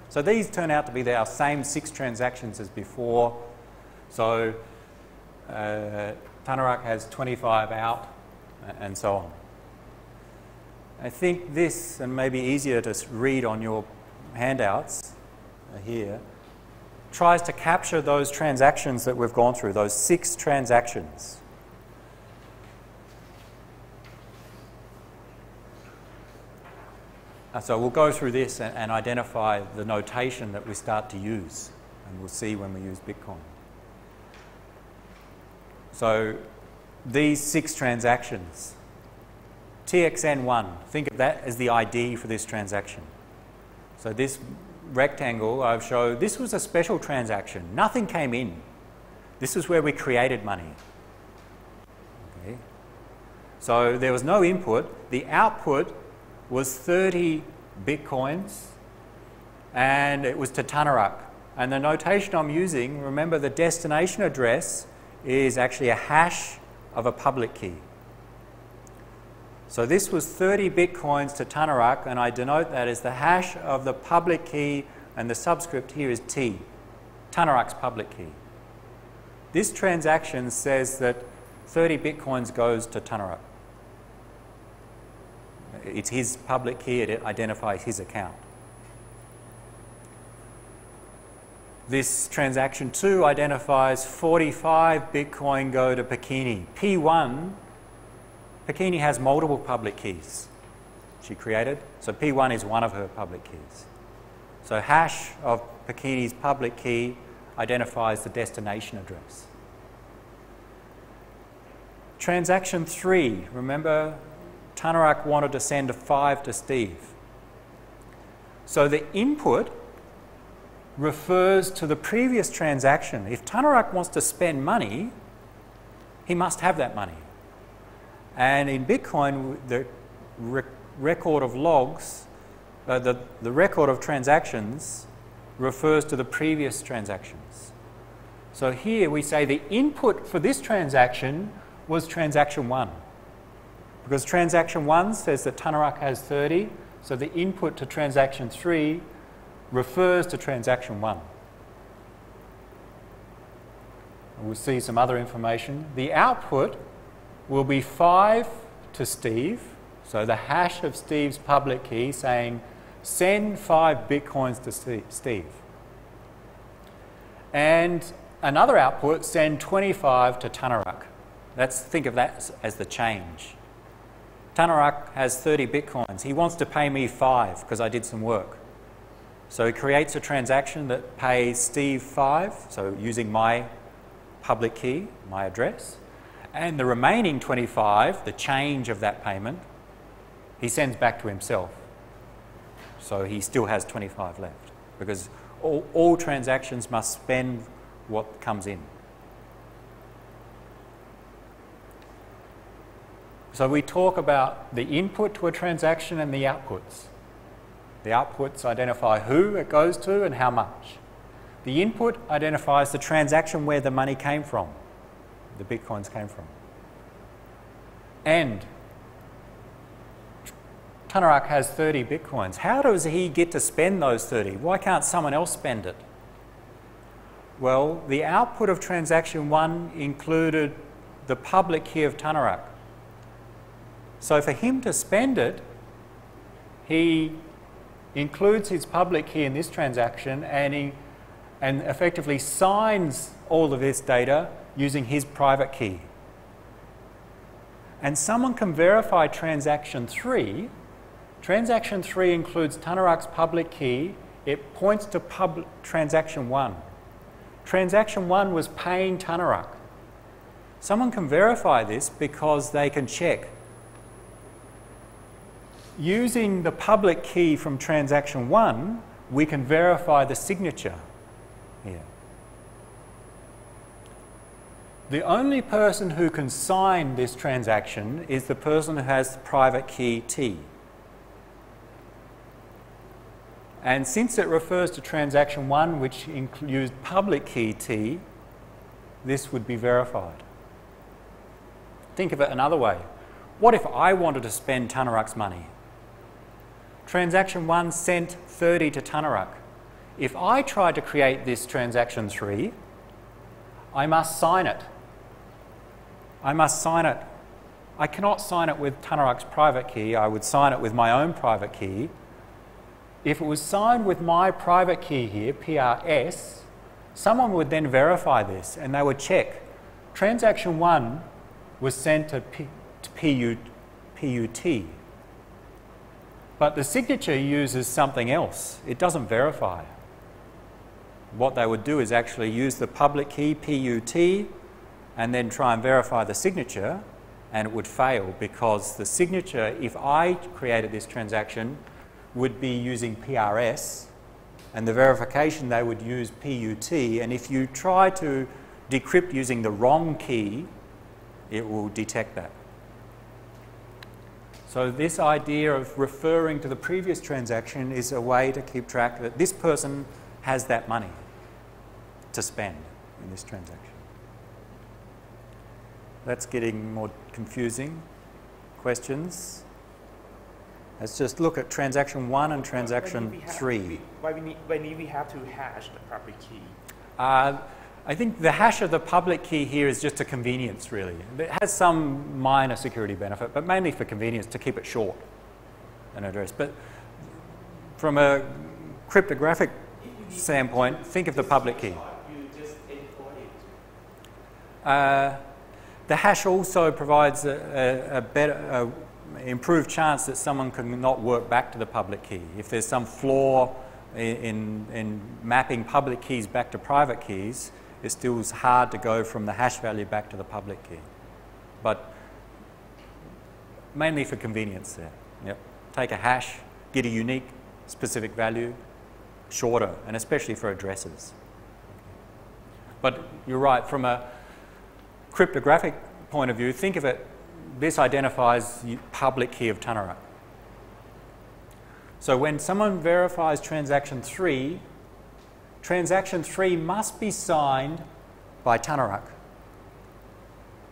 So these turn out to be our same six transactions as before. So uh, Thanarak has 25 out and so on. I think this, and maybe easier to read on your handouts here, tries to capture those transactions that we've gone through, those six transactions. Uh, so we'll go through this and, and identify the notation that we start to use, and we'll see when we use Bitcoin. So these six transactions, TXN1, think of that as the ID for this transaction. So this rectangle I've showed, this was a special transaction. Nothing came in. This is where we created money. Okay. So there was no input. The output was 30 bitcoins and it was to Thanarak. And the notation I'm using, remember the destination address is actually a hash of a public key. So this was 30 bitcoins to Thanarak, and I denote that as the hash of the public key, and the subscript here is T, Thanarak's public key. This transaction says that 30 bitcoins goes to Thanarak. It's his public key, it identifies his account. This transaction 2 identifies 45 Bitcoin go to Pakini. P1 Pakini has multiple public keys she created, so P1 is one of her public keys. So hash of Pakini's public key identifies the destination address. Transaction 3, remember Thanarak wanted to send a 5 to Steve. So the input refers to the previous transaction. If Thanarak wants to spend money, he must have that money. And in Bitcoin, the rec record of logs, uh, the, the record of transactions refers to the previous transactions. So here we say the input for this transaction was transaction 1. Because transaction 1 says that Thanarak has 30, so the input to transaction 3 refers to transaction 1. We'll see some other information. The output will be 5 to Steve. So the hash of Steve's public key saying send 5 bitcoins to Steve. And another output send 25 to Thanarak. Let's think of that as the change. Thanarak has 30 bitcoins. He wants to pay me 5 because I did some work. So he creates a transaction that pays Steve 5, so using my public key, my address. And the remaining 25, the change of that payment, he sends back to himself. So he still has 25 left because all, all transactions must spend what comes in. So we talk about the input to a transaction and the outputs. The outputs identify who it goes to and how much. The input identifies the transaction where the money came from, the bitcoins came from. And Thanarak has 30 bitcoins. How does he get to spend those 30? Why can't someone else spend it? Well, the output of transaction one included the public key of Thanarak. So for him to spend it, he includes his public key in this transaction and he and effectively signs all of this data using his private key. And someone can verify transaction 3. Transaction 3 includes Thanarak's public key. It points to pub transaction 1. Transaction 1 was paying Thanarak. Someone can verify this because they can check. Using the public key from transaction 1, we can verify the signature The only person who can sign this transaction is the person who has the private key T. And since it refers to transaction 1, which includes public key T, this would be verified. Think of it another way. What if I wanted to spend Thanarak's money? Transaction 1 sent 30 to Thanarak. If I try to create this transaction 3, I must sign it. I must sign it. I cannot sign it with Thanarak's private key. I would sign it with my own private key. If it was signed with my private key here, PRS, someone would then verify this and they would check. Transaction 1 was sent to, P, to PU, PUT, but the signature uses something else. It doesn't verify what they would do is actually use the public key PUT and then try and verify the signature and it would fail because the signature, if I created this transaction, would be using PRS and the verification they would use PUT and if you try to decrypt using the wrong key, it will detect that. So this idea of referring to the previous transaction is a way to keep track that this person has that money to spend in this transaction. That's getting more confusing. Questions? Let's just look at transaction one and transaction three. Why we need, why need we have to hash the public key? Uh, I think the hash of the public key here is just a convenience, really. It has some minor security benefit, but mainly for convenience to keep it short, an address. But from a cryptographic standpoint, think of the public key. Uh, the hash also provides a, a, a better, a improved chance that someone can not work back to the public key. If there's some flaw in, in mapping public keys back to private keys, it still is hard to go from the hash value back to the public key. But mainly for convenience there. Yep. Take a hash, get a unique specific value, shorter, and especially for addresses. But you're right, from a cryptographic point of view, think of it, this identifies the public key of Thanarak. So when someone verifies transaction 3, transaction 3 must be signed by Thanarak.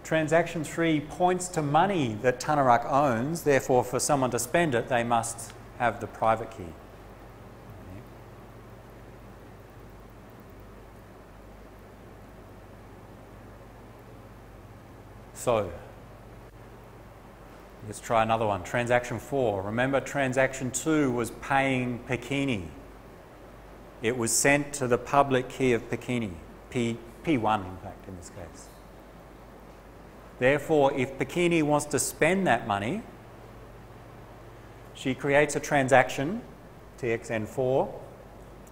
Transaction 3 points to money that Thanarak owns, therefore for someone to spend it, they must have the private key. So let's try another one. Transaction 4. Remember, transaction 2 was paying Pakini. It was sent to the public key of Pakini, P, P1 in fact in this case. Therefore, if Pakini wants to spend that money, she creates a transaction, TXN4.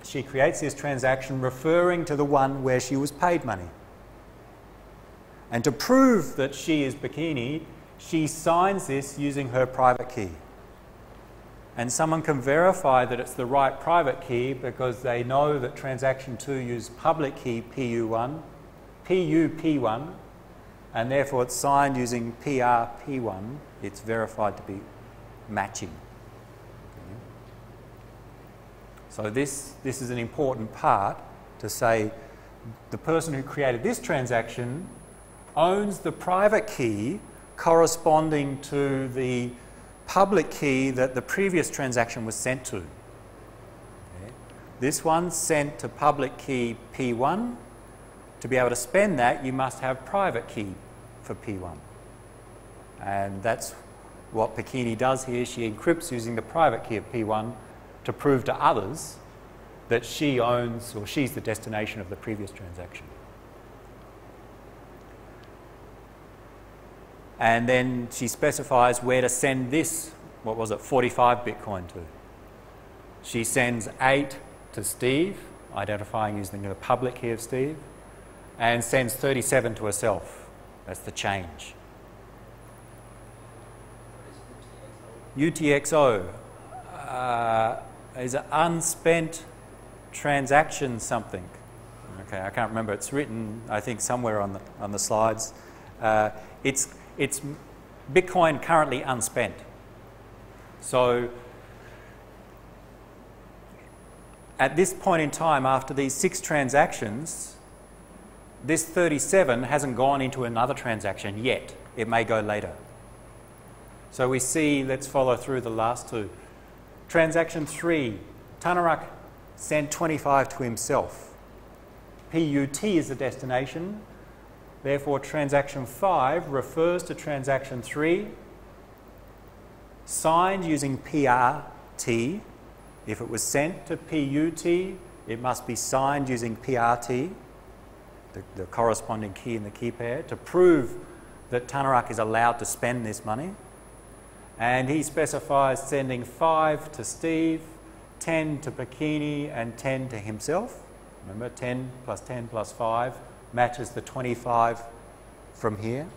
She creates this transaction referring to the one where she was paid money. And to prove that she is Pakini, she signs this using her private key. and someone can verify that it's the right private key because they know that transaction 2 used public key PU1, PUP1, and therefore it's signed using PRP1, it's verified to be matching. So this, this is an important part to say the person who created this transaction owns the private key corresponding to the public key that the previous transaction was sent to. Okay. This one sent to public key P1. To be able to spend that, you must have private key for P1. And that's what Pakini does here. She encrypts using the private key of P1 to prove to others that she owns or she's the destination of the previous transaction. And then she specifies where to send this, what was it, 45 Bitcoin to. She sends 8 to Steve, identifying using the public key of Steve, and sends 37 to herself. That's the change. UTXO uh, is an unspent transaction something. Okay, I can't remember. It's written, I think, somewhere on the, on the slides. Uh, it's it's Bitcoin currently unspent. So at this point in time, after these six transactions, this 37 hasn't gone into another transaction yet. It may go later. So we see, let's follow through the last two. Transaction three, Thanarak sent 25 to himself. PUT is the destination, Therefore, transaction 5 refers to transaction 3, signed using PRT. If it was sent to PUT, it must be signed using PRT, the, the corresponding key in the key pair, to prove that Thanarak is allowed to spend this money. And he specifies sending 5 to Steve, 10 to Pakini, and 10 to himself. Remember, 10 plus 10 plus 5 matches the 25 from here.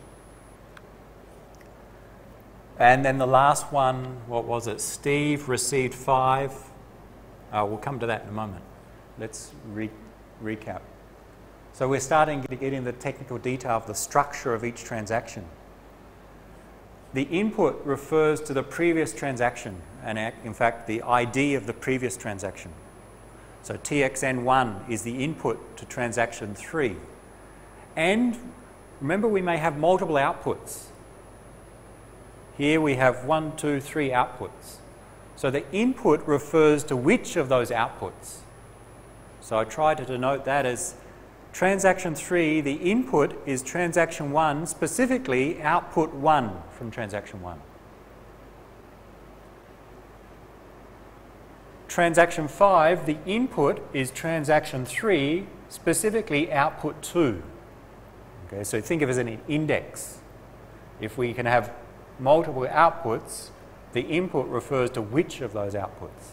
And then the last one, what was it? Steve received five. Uh, we'll come to that in a moment. Let's re- recap. So we're starting to get into the technical detail of the structure of each transaction. The input refers to the previous transaction, and in fact, the ID of the previous transaction. So TXN1 is the input to transaction 3. And remember, we may have multiple outputs. Here we have one, two, three outputs. So the input refers to which of those outputs. So I try to denote that as transaction 3, the input is transaction 1, specifically output 1 from transaction 1. Transaction 5, the input is transaction 3, specifically output 2. Okay, so think of it as an index. If we can have multiple outputs, the input refers to which of those outputs.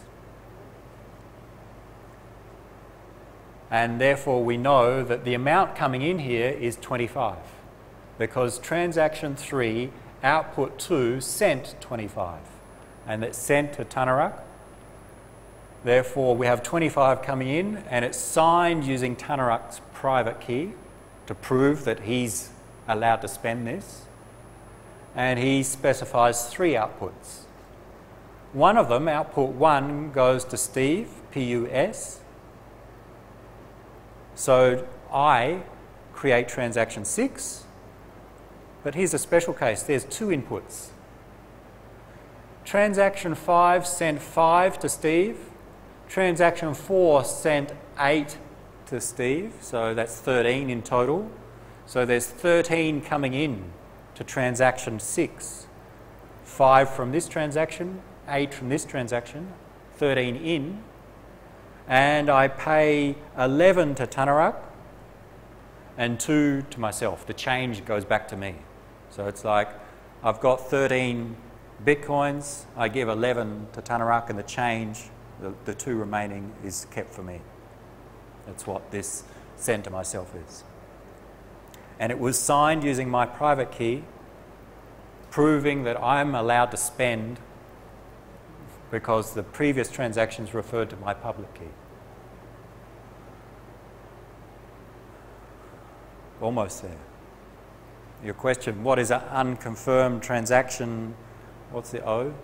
And therefore, we know that the amount coming in here is 25 because transaction 3, output 2, sent 25 and it's sent to Thanarak. Therefore, we have 25 coming in and it's signed using Thanarak's private key to prove that he's allowed to spend this. And he specifies three outputs. One of them, output one, goes to Steve, PUS. So I create transaction six, but here's a special case there's two inputs. Transaction 5 sent 5 to Steve. Transaction 4 sent 8 to Steve, so that's 13 in total. So there's 13 coming in to transaction 6. 5 from this transaction, 8 from this transaction, 13 in. And I pay 11 to Thanarak and 2 to myself. The change goes back to me. So it's like I've got 13 bitcoins, I give 11 to Thanarak, and the change, the, the two remaining, is kept for me. That's what this send to myself is. And it was signed using my private key, proving that I'm allowed to spend because the previous transactions referred to my public key. Almost there. Your question, what is an unconfirmed transaction? What's the O?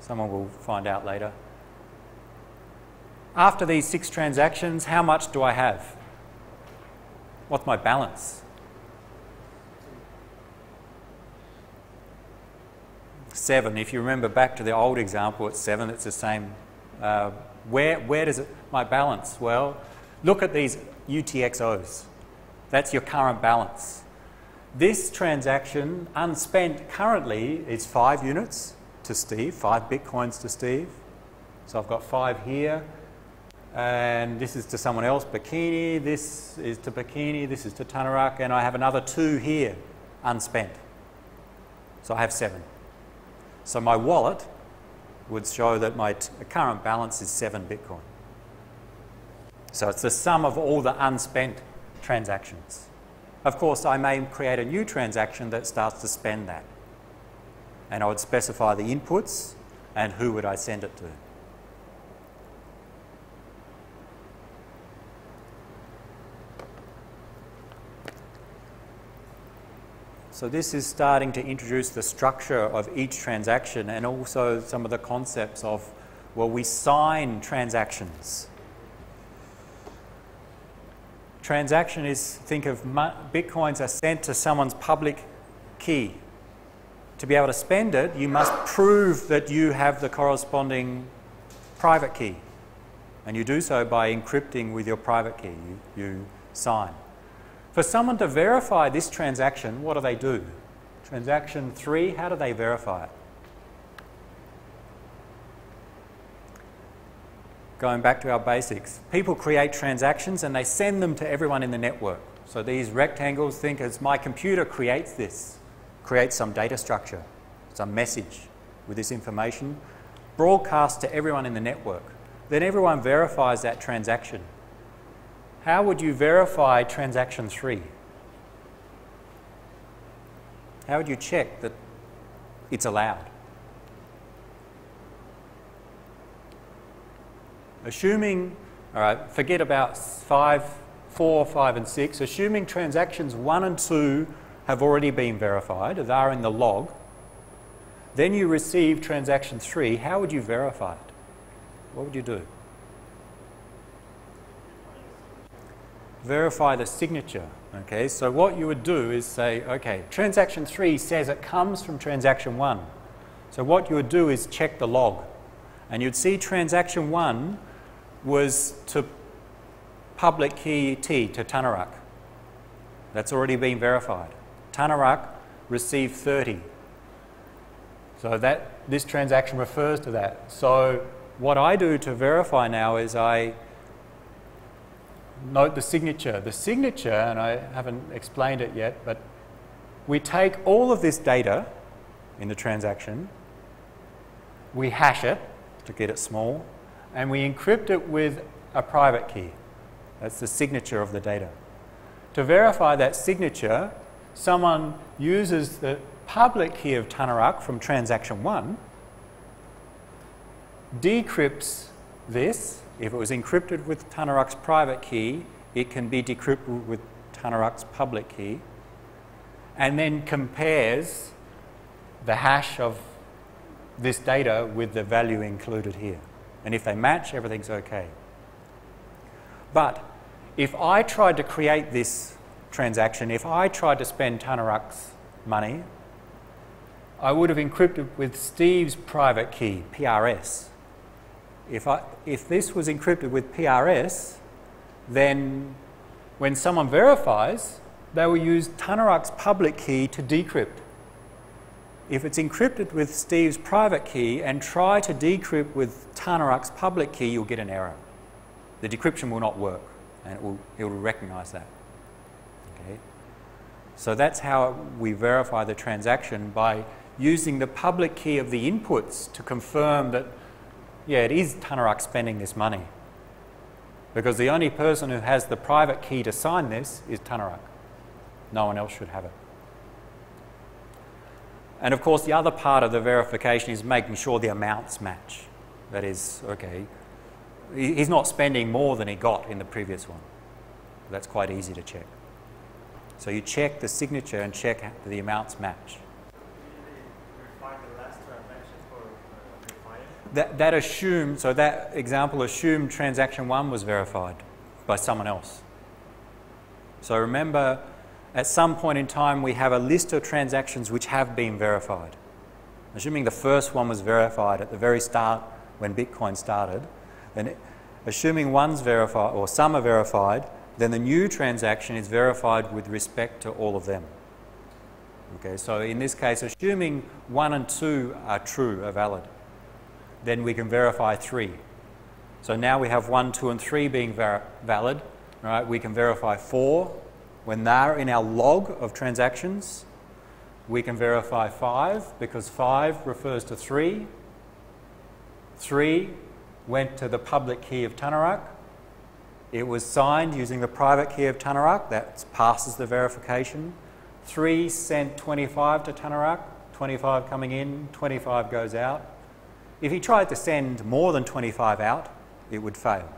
Someone will find out later. After these six transactions, how much do I have? What's my balance? Seven. If you remember back to the old example, it's seven, it's the same. Uh, where, where does it, my balance? Well, look at these UTXOs. That's your current balance. This transaction, unspent currently, is five units to Steve, five bitcoins to Steve. So I've got five here, and this is to someone else, Pakini, this is to Pakini, this is to Thanarak, and I have another two here, unspent. So I have seven. So my wallet would show that my current balance is seven Bitcoin. So it's the sum of all the unspent transactions. Of course, I may create a new transaction that starts to spend that. And I would specify the inputs and who would I send it to. So this is starting to introduce the structure of each transaction and also some of the concepts of, well, we sign transactions. Transaction is, think of bitcoins are sent to someone's public key. To be able to spend it, you must prove that you have the corresponding private key. And you do so by encrypting with your private key. You, you sign. For someone to verify this transaction, what do they do? Transaction three, how do they verify it? Going back to our basics, people create transactions and they send them to everyone in the network. So these rectangles, think as my computer creates this, creates some data structure, some message with this information, broadcast to everyone in the network. Then everyone verifies that transaction. How would you verify transaction three? How would you check that it's allowed? Assuming, all right, forget about five, four, five, and six, assuming transactions one and two have already been verified, they are in the log, then you receive transaction three, how would you verify it? What would you do? Verify the signature. Okay, so what you would do is say, okay, transaction three says it comes from transaction one. So what you would do is check the log. And you'd see transaction one was to public key T, to Thanarak. That's already been verified. Thanarak received 30. So that this transaction refers to that. So what I do to verify now is I note the signature. The signature, and I haven't explained it yet, but we take all of this data in the transaction, we hash it to get it small, and we encrypt it with a private key. That's the signature of the data. To verify that signature, someone uses the public key of Thanarak from transaction 1, decrypts this if it was encrypted with Thanarak's private key, it can be decrypted with Thanarak's public key, and then compares the hash of this data with the value included here. And if they match, everything's okay. But if I tried to create this transaction, if I tried to spend Thanarak's money, I would have encrypted with Steve's private key, PRS. If, I, if this was encrypted with PRS, then when someone verifies, they will use Thanarak's public key to decrypt. If it's encrypted with Steve's private key and try to decrypt with Thanarak's public key, you'll get an error. The decryption will not work, and it will, it will recognize that. Okay? So that's how we verify the transaction by using the public key of the inputs to confirm that yeah, it is Thanarak spending this money. Because the only person who has the private key to sign this is Thanarak. No one else should have it. And of course, the other part of the verification is making sure the amounts match. That is, okay, he's not spending more than he got in the previous one. That's quite easy to check. So you check the signature and check the amounts match. That, that assumed, so that example assumed transaction one was verified by someone else. So remember, at some point in time, we have a list of transactions which have been verified. Assuming the first one was verified at the very start when Bitcoin started, then assuming one's verified or some are verified, then the new transaction is verified with respect to all of them. Okay, so in this case, assuming one and two are true, are valid, then we can verify three. So now we have one, two, and three being valid. Right? We can verify four when they're in our log of transactions. We can verify five because five refers to three. Three went to the public key of Thanarak. It was signed using the private key of Thanarak. That passes the verification. Three sent 25 to Thanarak. 25 coming in, 25 goes out. If he tried to send more than 25 out, it would fail.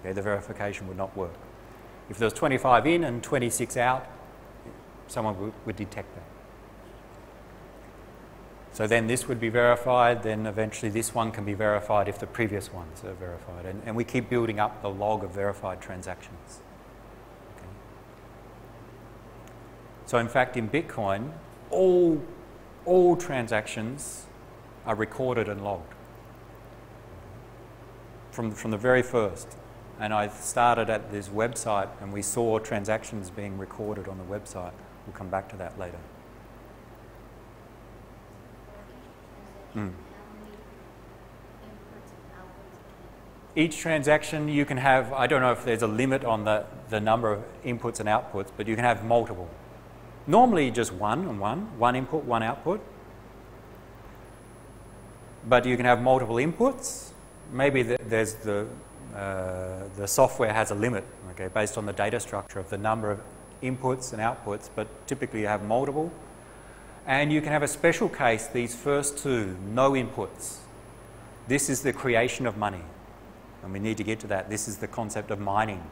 Okay, the verification would not work. If there was 25 in and 26 out, someone would, would detect that. So then this would be verified, then eventually this one can be verified if the previous ones are verified. And, and we keep building up the log of verified transactions. Okay. So in fact, in Bitcoin, all, all transactions are recorded and logged from, from the very first. And I started at this website and we saw transactions being recorded on the website. We'll come back to that later. Mm. Each transaction you can have, I don't know if there's a limit on the, the number of inputs and outputs, but you can have multiple. Normally just one and one, one input, one output. But you can have multiple inputs. Maybe the, there's the, uh, the software has a limit, okay, based on the data structure of the number of inputs and outputs, but typically you have multiple. And you can have a special case, these first two, no inputs. This is the creation of money. And we need to get to that. This is the concept of mining.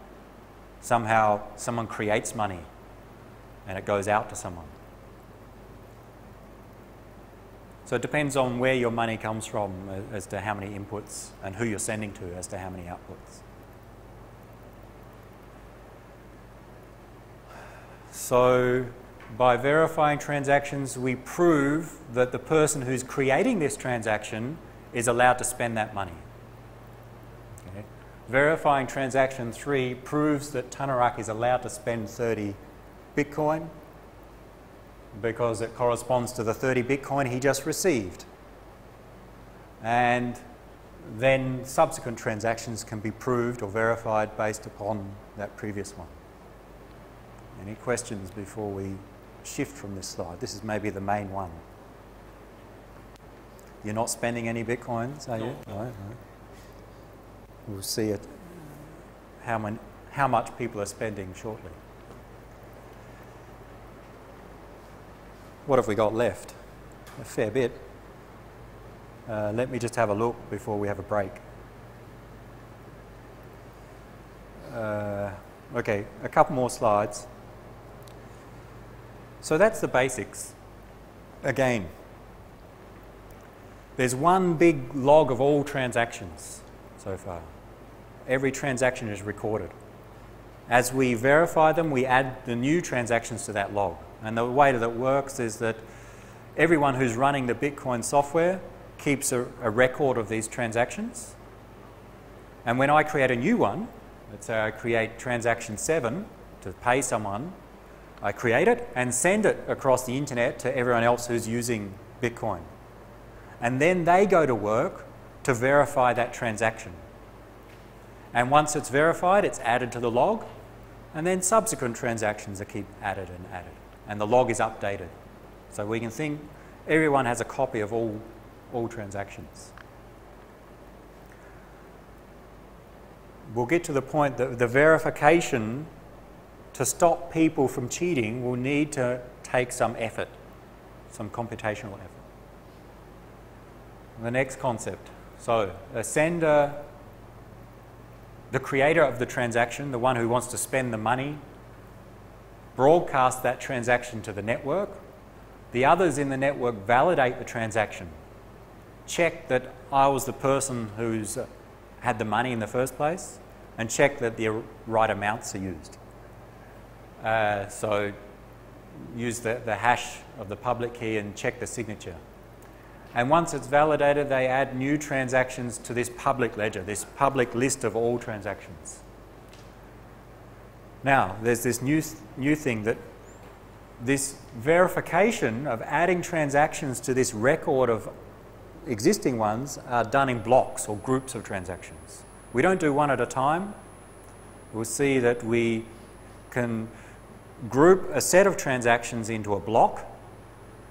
Somehow someone creates money and it goes out to someone. So it depends on where your money comes from uh, as to how many inputs and who you're sending to as to how many outputs. So by verifying transactions, we prove that the person who's creating this transaction is allowed to spend that money. Okay. Verifying transaction three proves that Thanarak is allowed to spend 30 Bitcoin because it corresponds to the 30 Bitcoin he just received. And then subsequent transactions can be proved or verified based upon that previous one. Any questions before we shift from this slide. This is maybe the main one. You're not spending any bitcoins, are you? No. no. We'll see it, how, many, how much people are spending shortly. What have we got left? A fair bit. Uh, let me just have a look before we have a break. Uh, okay, a couple more slides. So that's the basics. Again, there's one big log of all transactions so far. Every transaction is recorded. As we verify them, we add the new transactions to that log. And the way that it works is that everyone who's running the Bitcoin software keeps a, a record of these transactions. And when I create a new one, let's say I create transaction 7 to pay someone, I create it and send it across the internet to everyone else who's using Bitcoin. And then they go to work to verify that transaction. And once it's verified, it's added to the log, and then subsequent transactions are keep added and added. And the log is updated. So we can think everyone has a copy of all, all transactions. We'll get to the point that the verification to stop people from cheating will need to take some effort, some computational effort. The next concept, So a sender, the creator of the transaction, the one who wants to spend the money, broadcasts that transaction to the network. The others in the network validate the transaction, check that I was the person who's uh, had the money in the first place, and check that the right amounts are used. Uh, so use the, the hash of the public key and check the signature. And once it's validated, they add new transactions to this public ledger, this public list of all transactions. Now, there's this new, new thing that this verification of adding transactions to this record of existing ones are done in blocks or groups of transactions. We don't do one at a time. We'll see that we can group a set of transactions into a block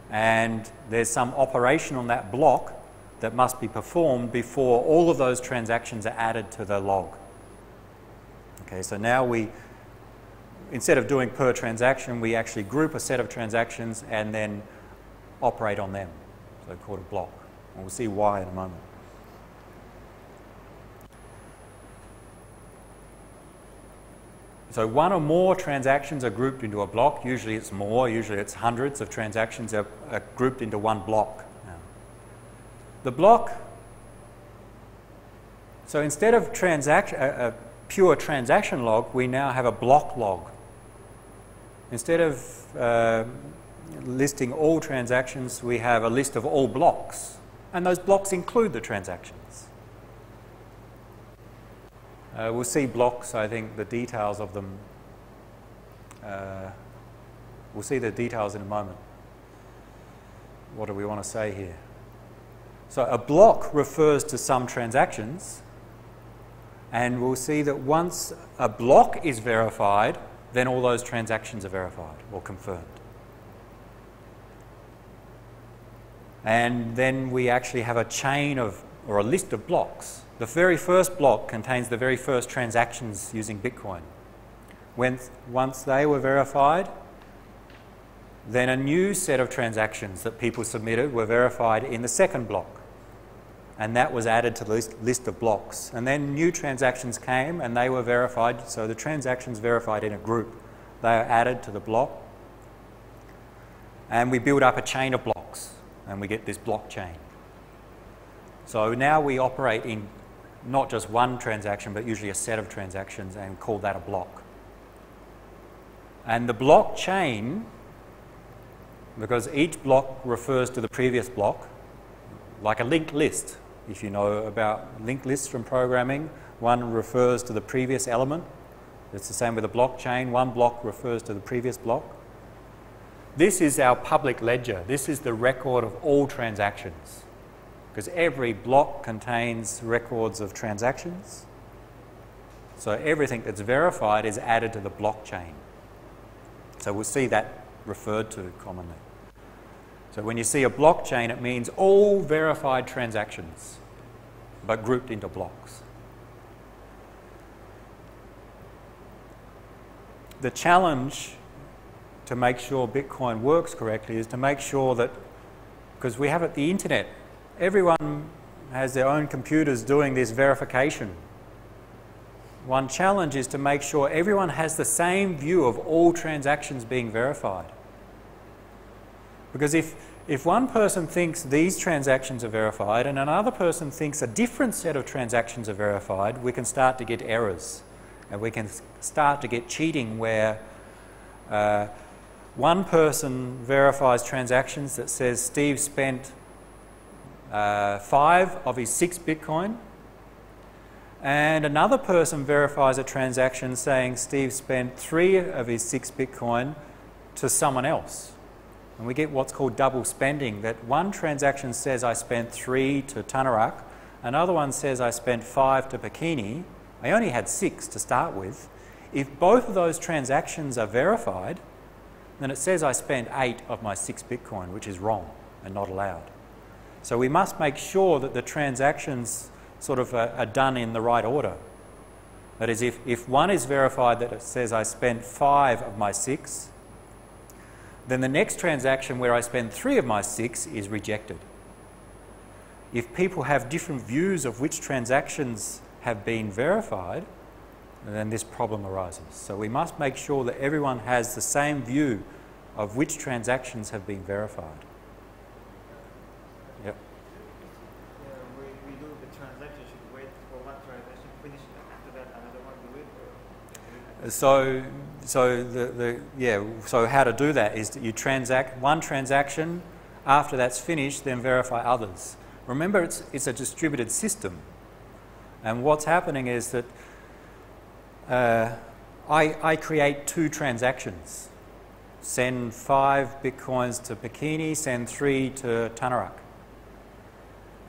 and there's some operation on that block that must be performed before all of those transactions are added to the log. Okay, so now we, instead of doing per transaction, we actually group a set of transactions and then operate on them. So called a block. And we'll see why in a moment. So one or more transactions are grouped into a block. Usually it's more, usually it's hundreds of transactions are, are grouped into one block. The block, so instead of transaction, a, uh, a uh, pure transaction log, we now have a block log. Instead of uh, listing all transactions, we have a list of all blocks. And those blocks include the transactions. Uh, we'll see blocks, I think, the details of them. Uh, we'll see the details in a moment. What do we want to say here? So, a block refers to some transactions, and we'll see that once a block is verified, then all those transactions are verified or confirmed. And then we actually have a chain of, or a list of blocks the very first block contains the very first transactions using Bitcoin. When, once they were verified, then a new set of transactions that people submitted were verified in the second block. And that was added to the list, of blocks. And then new transactions came and they were verified. So the transactions verified in a group, they are added to the block. And we build up a chain of blocks and we get this blockchain. So now we operate in not just one transaction, but usually a set of transactions and call that a block. And the blockchain, because each block refers to the previous block, like a linked list. If you know about linked lists from programming, one refers to the previous element. It's the same with a blockchain. One block refers to the previous block. This is our public ledger. This is the record of all transactions because every block contains records of transactions. So everything that's verified is added to the blockchain. So we'll see that referred to commonly. So when you see a blockchain, it means all verified transactions, but grouped into blocks. The challenge to make sure Bitcoin works correctly is to make sure that, because we have it, the internet everyone has their own computers doing this verification. One challenge is to make sure everyone has the same view of all transactions being verified. Because if, if one person thinks these transactions are verified and another person thinks a different set of transactions are verified, we can start to get errors. And we can start to get cheating where uh, one person verifies transactions that says Steve spent uh, five of his six Bitcoin. And another person verifies a transaction saying Steve spent three of his six Bitcoin to someone else. And we get what's called double spending that one transaction says I spent three to Thanarak, another one says I spent five to Pakini. I only had six to start with. If both of those transactions are verified, then it says I spent eight of my six Bitcoin, which is wrong and not allowed. So we must make sure that the transactions sort of are, are done in the right order. That is, if, if one is verified that it says I spent five of my six, then the next transaction where I spend three of my six is rejected. if people have different views of which transactions have been verified, then this problem arises. So we must make sure that everyone has the same view of which transactions have been verified. Yep. We, we do the transaction, wait for one transaction finish, that another one do it, or? So, so the, the yeah. So how to do that is that you transact one transaction. After that's finished, then verify others. Remember, it's it's a distributed system, and what's happening is that uh, I I create two transactions. Send five bitcoins to Pakini. Send three to Thanarak.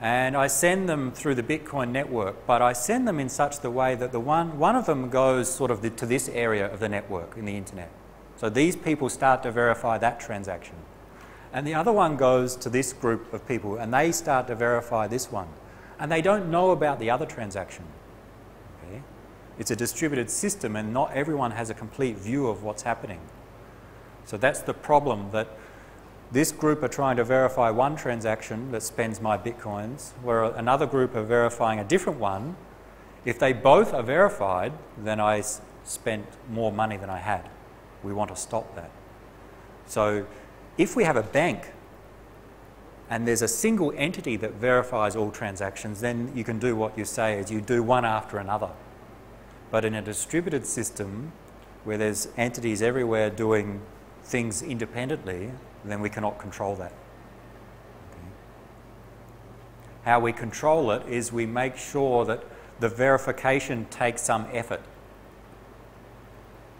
And I send them through the Bitcoin network, but I send them in such the way that the one, one of them goes sort of the, to this area of the network in the internet. So these people start to verify that transaction. And the other one goes to this group of people and they start to verify this one. And they don't know about the other transaction. Okay? It's a distributed system and not everyone has a complete view of what's happening. So that's the problem that this group are trying to verify one transaction that spends my bitcoins, where another group are verifying a different one. If they both are verified, then I spent more money than I had. We want to stop that. So if we have a bank and there's a single entity that verifies all transactions, then you can do what you say is you do one after another. But in a distributed system where there's entities everywhere doing things independently, then we cannot control that. Okay. How we control it is we make sure that the verification takes some effort.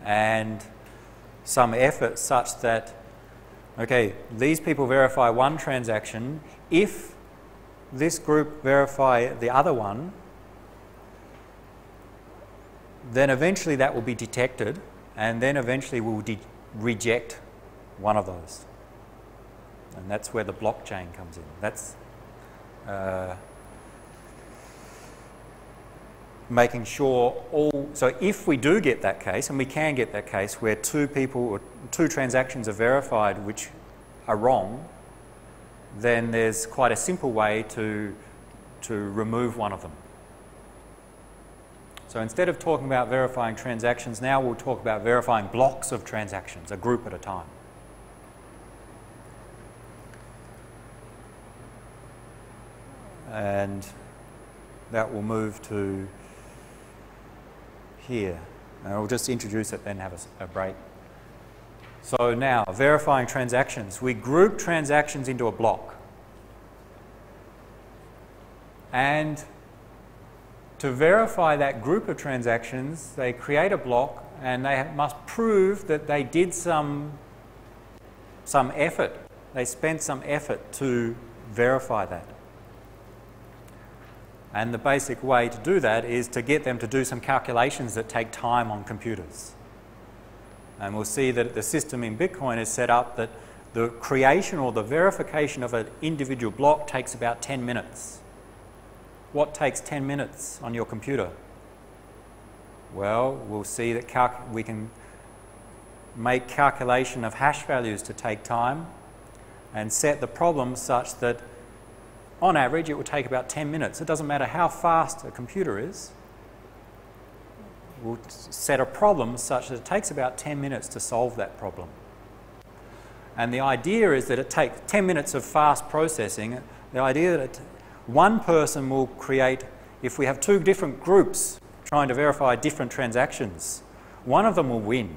And some effort such that, okay, these people verify one transaction. If this group verify the other one, then eventually that will be detected, and then eventually we'll reject one of those. And that's where the blockchain comes in. That's uh, making sure all. So if we do get that case, and we can get that case where two people or two transactions are verified which are wrong, then there's quite a simple way to to remove one of them. So instead of talking about verifying transactions, now we'll talk about verifying blocks of transactions, a group at a time. And that will move to here. And I'll just introduce it, then have a break. So now, verifying transactions. We group transactions into a block. And to verify that group of transactions, they create a block and they must prove that they did some, some effort. They spent some effort to verify that. And the basic way to do that is to get them to do some calculations that take time on computers. And we'll see that the system in Bitcoin is set up that the creation or the verification of an individual block takes about 10 minutes. What takes 10 minutes on your computer? Well, we'll see that we can make calculation of hash values to take time and set the problem such that on average, it will take about 10 minutes. It doesn't matter how fast a computer is. We'll set a problem such that it takes about 10 minutes to solve that problem. And the idea is that it takes 10 minutes of fast processing. The idea that one person will create, if we have two different groups trying to verify different transactions, one of them will win.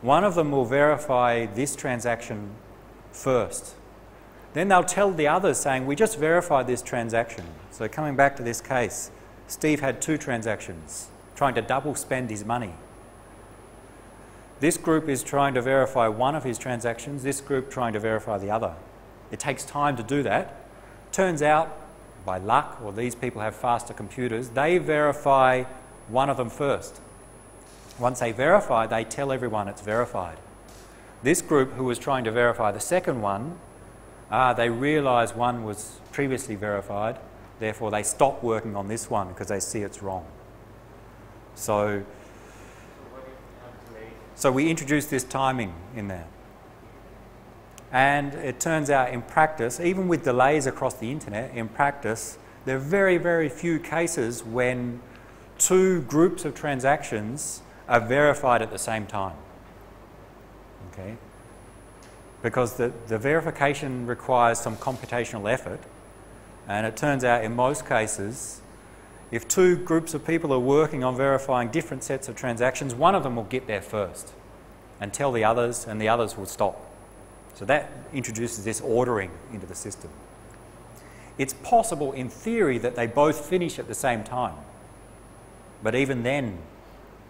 One of them will verify this transaction first. Then they'll tell the others saying, We just verified this transaction. So, coming back to this case, Steve had two transactions, trying to double spend his money. This group is trying to verify one of his transactions, this group trying to verify the other. It takes time to do that. Turns out, by luck, or these people have faster computers, they verify one of them first. Once they verify, they tell everyone it's verified. This group, who was trying to verify the second one, ah, they realise one was previously verified, therefore they stop working on this one because they see it's wrong. So, So we introduce this timing in there. And it turns out in practice, even with delays across the internet, in practice, there are very, very few cases when two groups of transactions are verified at the same time. Okay? Because the, the verification requires some computational effort, and it turns out in most cases, if two groups of people are working on verifying different sets of transactions, one of them will get there first and tell the others, and the others will stop. So that introduces this ordering into the system. It's possible in theory that they both finish at the same time. But even then,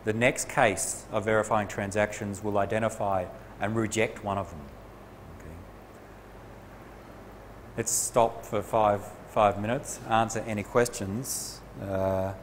the next case of verifying transactions will identify and reject one of them. Okay. Let's stop for five, five minutes, answer any questions. Uh,